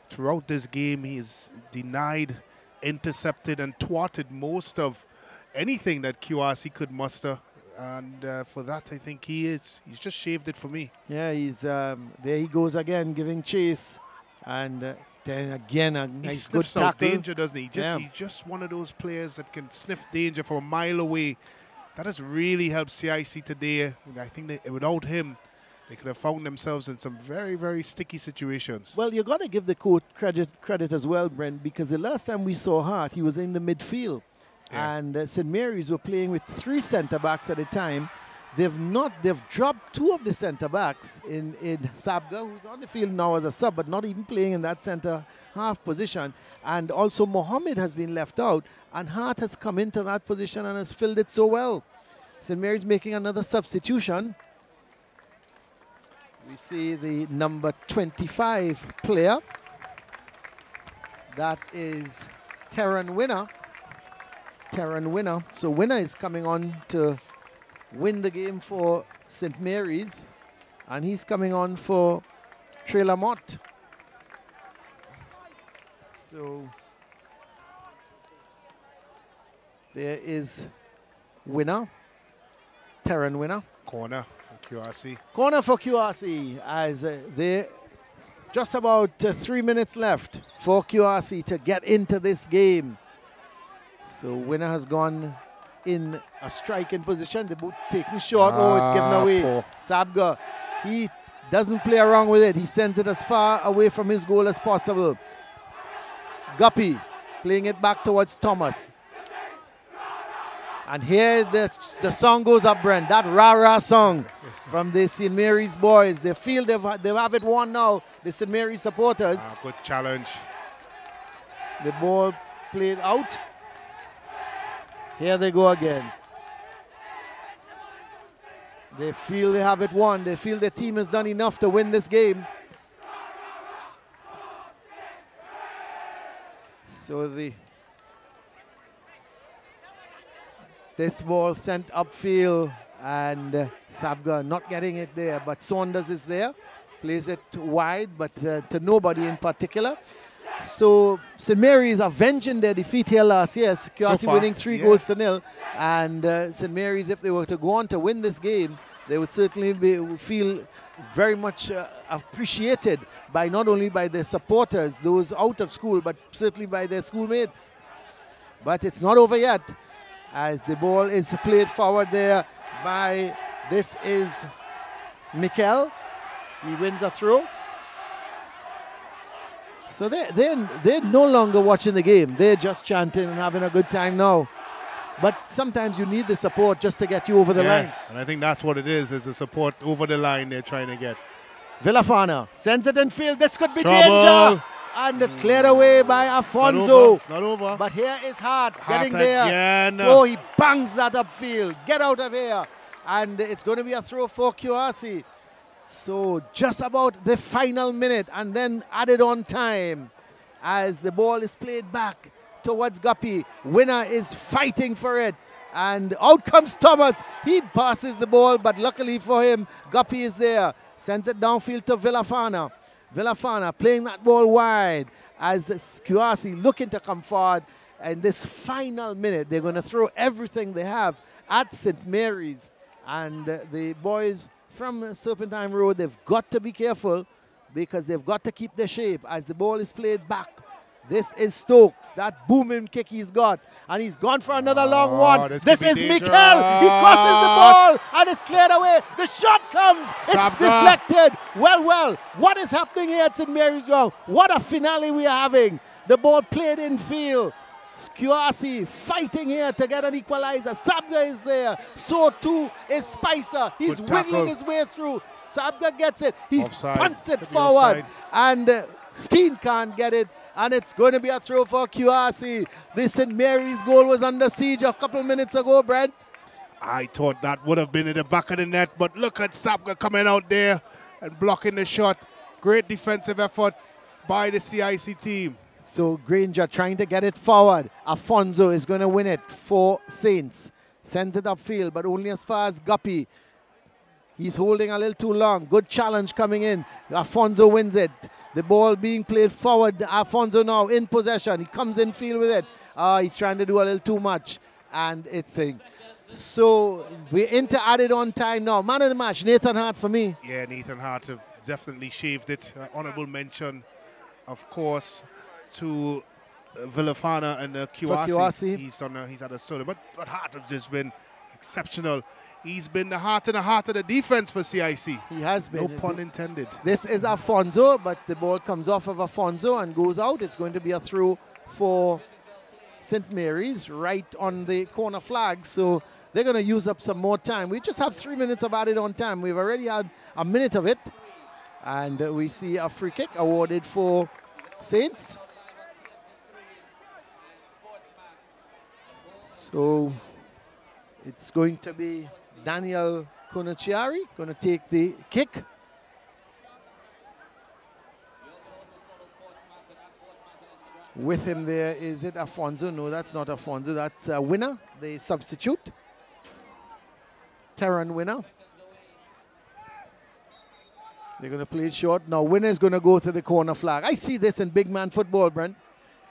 throughout this game, he's denied, intercepted, and thwarted most of anything that QRC could muster. And uh, for that, I think he is. He's just shaved it for me. Yeah, he's um, there. He goes again, giving chase, and uh, then again a He nice good sniffs out tackle. danger, doesn't he? Just, Yeah. He's just one of those players that can sniff danger from a mile away. That has really helped CIC today. And I think that without him, they could have found themselves in some very, very sticky situations. Well, you got to give the coach credit credit as well, Brent, because the last time we saw Hart, he was in the midfield, And uh, St Mary's were playing with three centre backs at a time. They've not they've dropped two of the centre backs in in Sabga, who's on the field now as a sub, but not even playing in that centre half position. And also Mohammed has been left out, and Hart has come into that position and has filled it so well. St Mary's making another substitution. We see the number 25 player. That is Terran Winner. Terran Winner. So Winner is coming on to win the game for St. Mary's. And he's coming on for Trey Lamont. So there is Winner. Terran Winner. Corner for QRC. Corner for QRC as uh, they just about uh, three minutes left for QRC to get into this game. So winner has gone in a striking position. The boot taking short. oh, it's given Ah, away. poor. Sabga, he doesn't play around with it. He sends it as far away from his goal as possible. Guppy playing it back towards Thomas. And here the, the song goes up, Brent. That rah rah song from the St. Mary's boys. They feel they've, they have it won now, the St. Mary's supporters. Ah, good challenge. The ball played out. Here they go again. They feel they have it won. They feel their team has done enough to win this game. So the this ball sent upfield and uh, Sabga not getting it there, but Saunders is there, plays it wide, but uh, to nobody in particular. So St. Mary's avenging their defeat here last year. QRC far, winning three yeah. goals to nil, and uh, St. Mary's, if they were to go on to win this game, they would certainly be, feel very much uh, appreciated by not only by their supporters, those out of school, but certainly by their schoolmates. But it's not over yet, as the ball is played forward there by this is Mikel. He wins a throw. So they're, they're, they're no longer watching the game. They're just chanting and having a good time now. But sometimes you need the support just to get you over the Yeah, line. And I think that's what it is, is the support over the line they're trying to get. Villafana sends it in field. This could be Trouble. danger. And hmm. cleared away by It's not over. Afonso. It's not over. But here is Hart Hart getting there. again. So he bangs that upfield. Get out of here. And it's going to be a throw for QRC. So just about the final minute and then added on time as the ball is played back towards Guppy. Winner is fighting for it. And out comes Thomas. He passes the ball, but luckily for him, Guppy is there. Sends it downfield to Villafana. Villafana playing that ball wide as Kewassi looking to come forward. And this final minute, they're going to throw everything they have at St. Mary's. And the boys from Serpentine Road, they've got to be careful because they've got to keep their shape as the ball is played back. This is Stokes, that booming kick he's got. And he's gone for another long one. this This, is. Mikel. He crosses the ball and it's cleared away. The shot comes. It's deflected. Well, well, what is happening here at St. Mary's Ground? What a finale we are having. The ball played in field. Kewassi fighting here to get an equalizer. Sabga is there. So too is Spicer. He's Good tackle. wiggling his way through. Sabga gets it. He Offside. punts it forward. offside. And uh, Skeen can't get it. And it's going to be a throw for Kewassi. The St. Mary's goal was under siege a couple minutes ago, Brent. I thought that would have been in the back of the net, but look at Sabga coming out there and blocking the shot. Great defensive effort by the CIC team. So Granger trying to get it forward. Afonso is going to win it for Saints. Sends it upfield, but only as far as Guppy. He's holding a little too long. Good challenge coming in. Afonso wins it. The ball being played forward. Afonso now in possession. He comes in field with it. Ah, he's trying to do a little too much. And it's a. So we're into added on time now. Man of the match, Nathan Hart for me. Yeah, Nathan Hart have definitely shaved it. Uh, honorable mention, of course, to uh, Villafana and uh. Kiwasi. He's done. A, he's had a solo, but but Hart has just been exceptional. He's been the heart and the heart of the defense for CIC. He has been. No pun intended. This is Afonso, but the ball comes off of Afonso and goes out. It's going to be a throw for St. Mary's right on the corner flag. So they're going to use up some more time. We just have three minutes of added on time. We've already had a minute of it. And uh, we see a free kick awarded for Saints. So it's going to be Daniel Konachiari going to take the kick. With him there, is it Afonso? No, that's not Afonso. That's a winner, the substitute. Terran winner. They're going to play it short. Now, winner is going to go to the corner flag. I see this in big man football, Brent.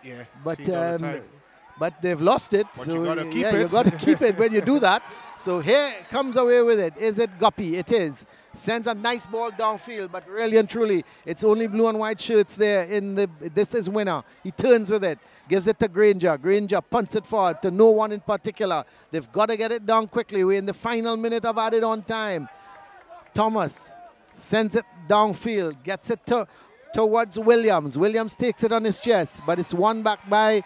Yeah, But see it all the um. But they've lost it. But so you gotta keep yeah, you it. got to [LAUGHS] keep it when you do that. So here comes away with it. Is it Guppy? It is. Sends a nice ball downfield, but really and truly, it's only blue and white shirts there in the. This is winner. He turns with it, gives it to Granger. Granger punts it forward to no one in particular. They've got to get it down quickly. We're in the final minute of added on time. Thomas sends it downfield, gets it to, towards Williams. Williams takes it on his chest, but it's won back by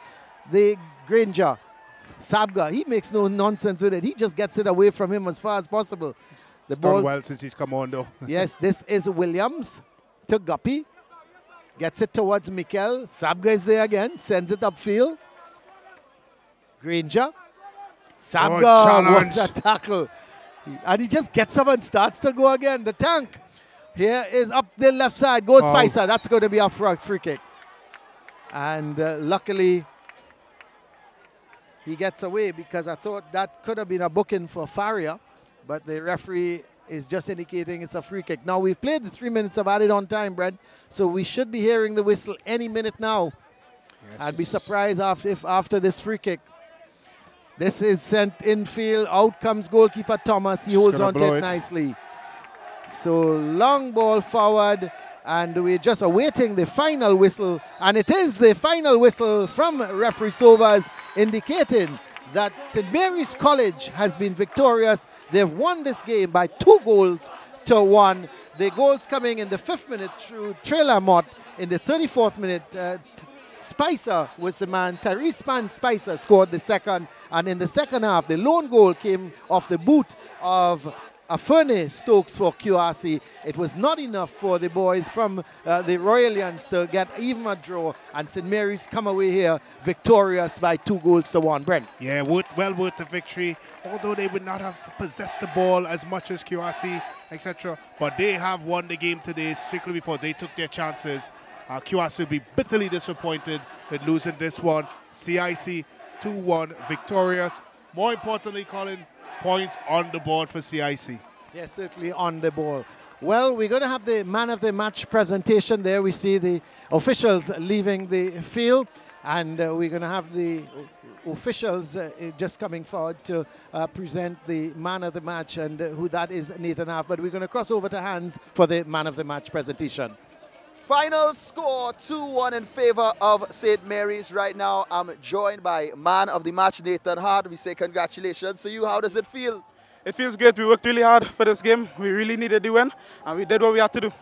the Granger. Sabga, he makes no nonsense with it. He just gets it away from him as far as possible. The ball, well since he's come on, though. [LAUGHS] yes, this is Williams to Guppy. Gets it towards Mikel. Sabga is there again, sends it upfield. Granger. Sabga, challenge. what a tackle. And he just gets up and starts to go again. The tank. Here is up the left side. Goes Oh. Spicer. That's going to be a free, free kick. And uh, luckily, he gets away because I thought that could have been a booking for Faria, but the referee is just indicating it's a free kick. Now we've played the three minutes of added on time, Brent, so we should be hearing the whistle any minute now. I'd be surprised after, if after this free kick. This is sent infield. Out comes goalkeeper Thomas. He Just holds on to it it. nicely. So long ball forward, and we're just awaiting the final whistle. And it is the final whistle from referee Sobers indicating that St. Mary's College has been victorious. They've won this game by two goals to one. The goals coming in the fifth minute through Trey Lamotte in the 34th minute. Uh, Spicer was the man. Tyrese Span Spicer scored the second. And in the second half, the lone goal came off the boot of Aferne Stokes for QRC. It was not enough for the boys from uh, the Royalians to get even a draw. And St. Mary's come away here victorious by two goals to one. Brent. Yeah, well worth the victory. Although they would not have possessed the ball as much as QRC, etc. But they have won the game today, strictly because they took their chances. Uh, QRC will be bitterly disappointed with losing this one. CIC 2-1 victorious. More importantly, Colin, points on the board for CIC. Yes, certainly on the ball. Well, we're going to have the man of the match presentation there. We see the officials leaving the field, and uh, we're going to have the officials uh, just coming forward to uh, present the man of the match, and uh, who that is, Nathan Hart. But we're going to cross over to Hans for the man of the match presentation. Final score 2-1 in favor of St. Mary's right now. I'm joined by man of the match, Nathan Hart. We say congratulations to you. How does it feel? It feels great. We worked really hard for this game. We really needed the win, and we did what we had to do.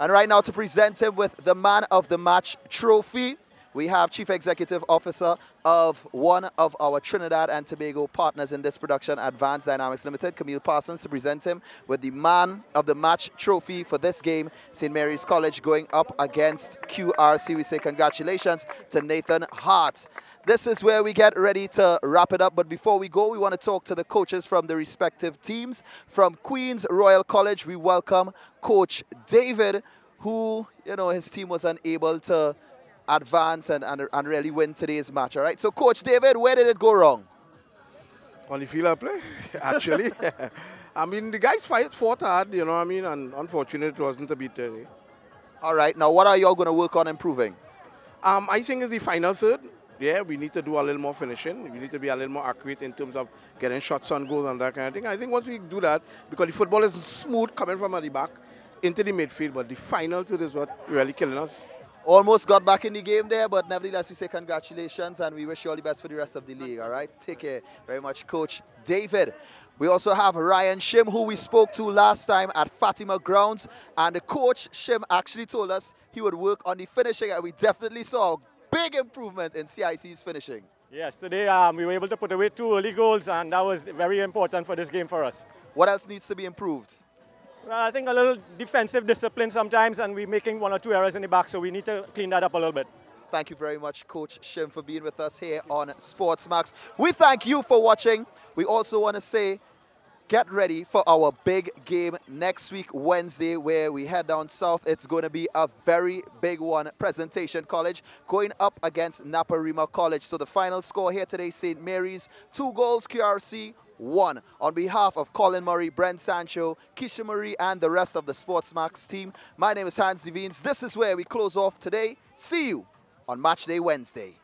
And right now to present him with the man of the match trophy, we have Chief Executive Officer of one of our Trinidad and Tobago partners in this production, Advanced Dynamics Limited, Camille Parsons, to present him with the Man of the Match trophy for this game, St. Mary's College going up against QRC. We say congratulations to Nathan Hart. This is where we get ready to wrap it up. But before we go, we want to talk to the coaches from the respective teams. From Queen's Royal College, we welcome Coach David, who, you know, his team was unable to advance and, and, and really win today's match. All right. So, Coach David, where did it go wrong? On the field of play, [LAUGHS] actually. [LAUGHS] I mean, the guys fight, fought hard, you know what I mean, and unfortunately it wasn't a beat today. All right. Now, what are y'all going to work on improving? Um, I think it's the final third. Yeah, we need to do a little more finishing. We need to be a little more accurate in terms of getting shots on goals and that kind of thing. I think once we do that, because the football is smooth coming from at the back into the midfield, but the final third is what really killing us. Almost got back in the game there, but nevertheless, we say congratulations and we wish you all the best for the rest of the league. All right, take care very much, Coach David. We also have Ryan Shim, who we spoke to last time at Fatima Grounds, and the coach Shim actually told us he would work on the finishing, and we definitely saw a big improvement in CIC's finishing. Yes, today um, we were able to put away two early goals, and that was very important for this game for us. What else needs to be improved? I think a little defensive discipline sometimes, and we're making one or two errors in the back, so we need to clean that up a little bit. Thank you very much, Coach Shim, for being with us here on Sportsmax. We thank you for watching. We also want to say get ready for our big game next week, Wednesday, where we head down south. It's going to be a very big one. Presentation College going up against Naparima College. So the final score here today, St. Mary's, two goals, QRC, one. On behalf of Colin Murray, Brent Sancho, Kisha Marie, and the rest of the Sportsmax team, my name is Hans Des Vignes. This is where we close off today. See you on Match Day Wednesday.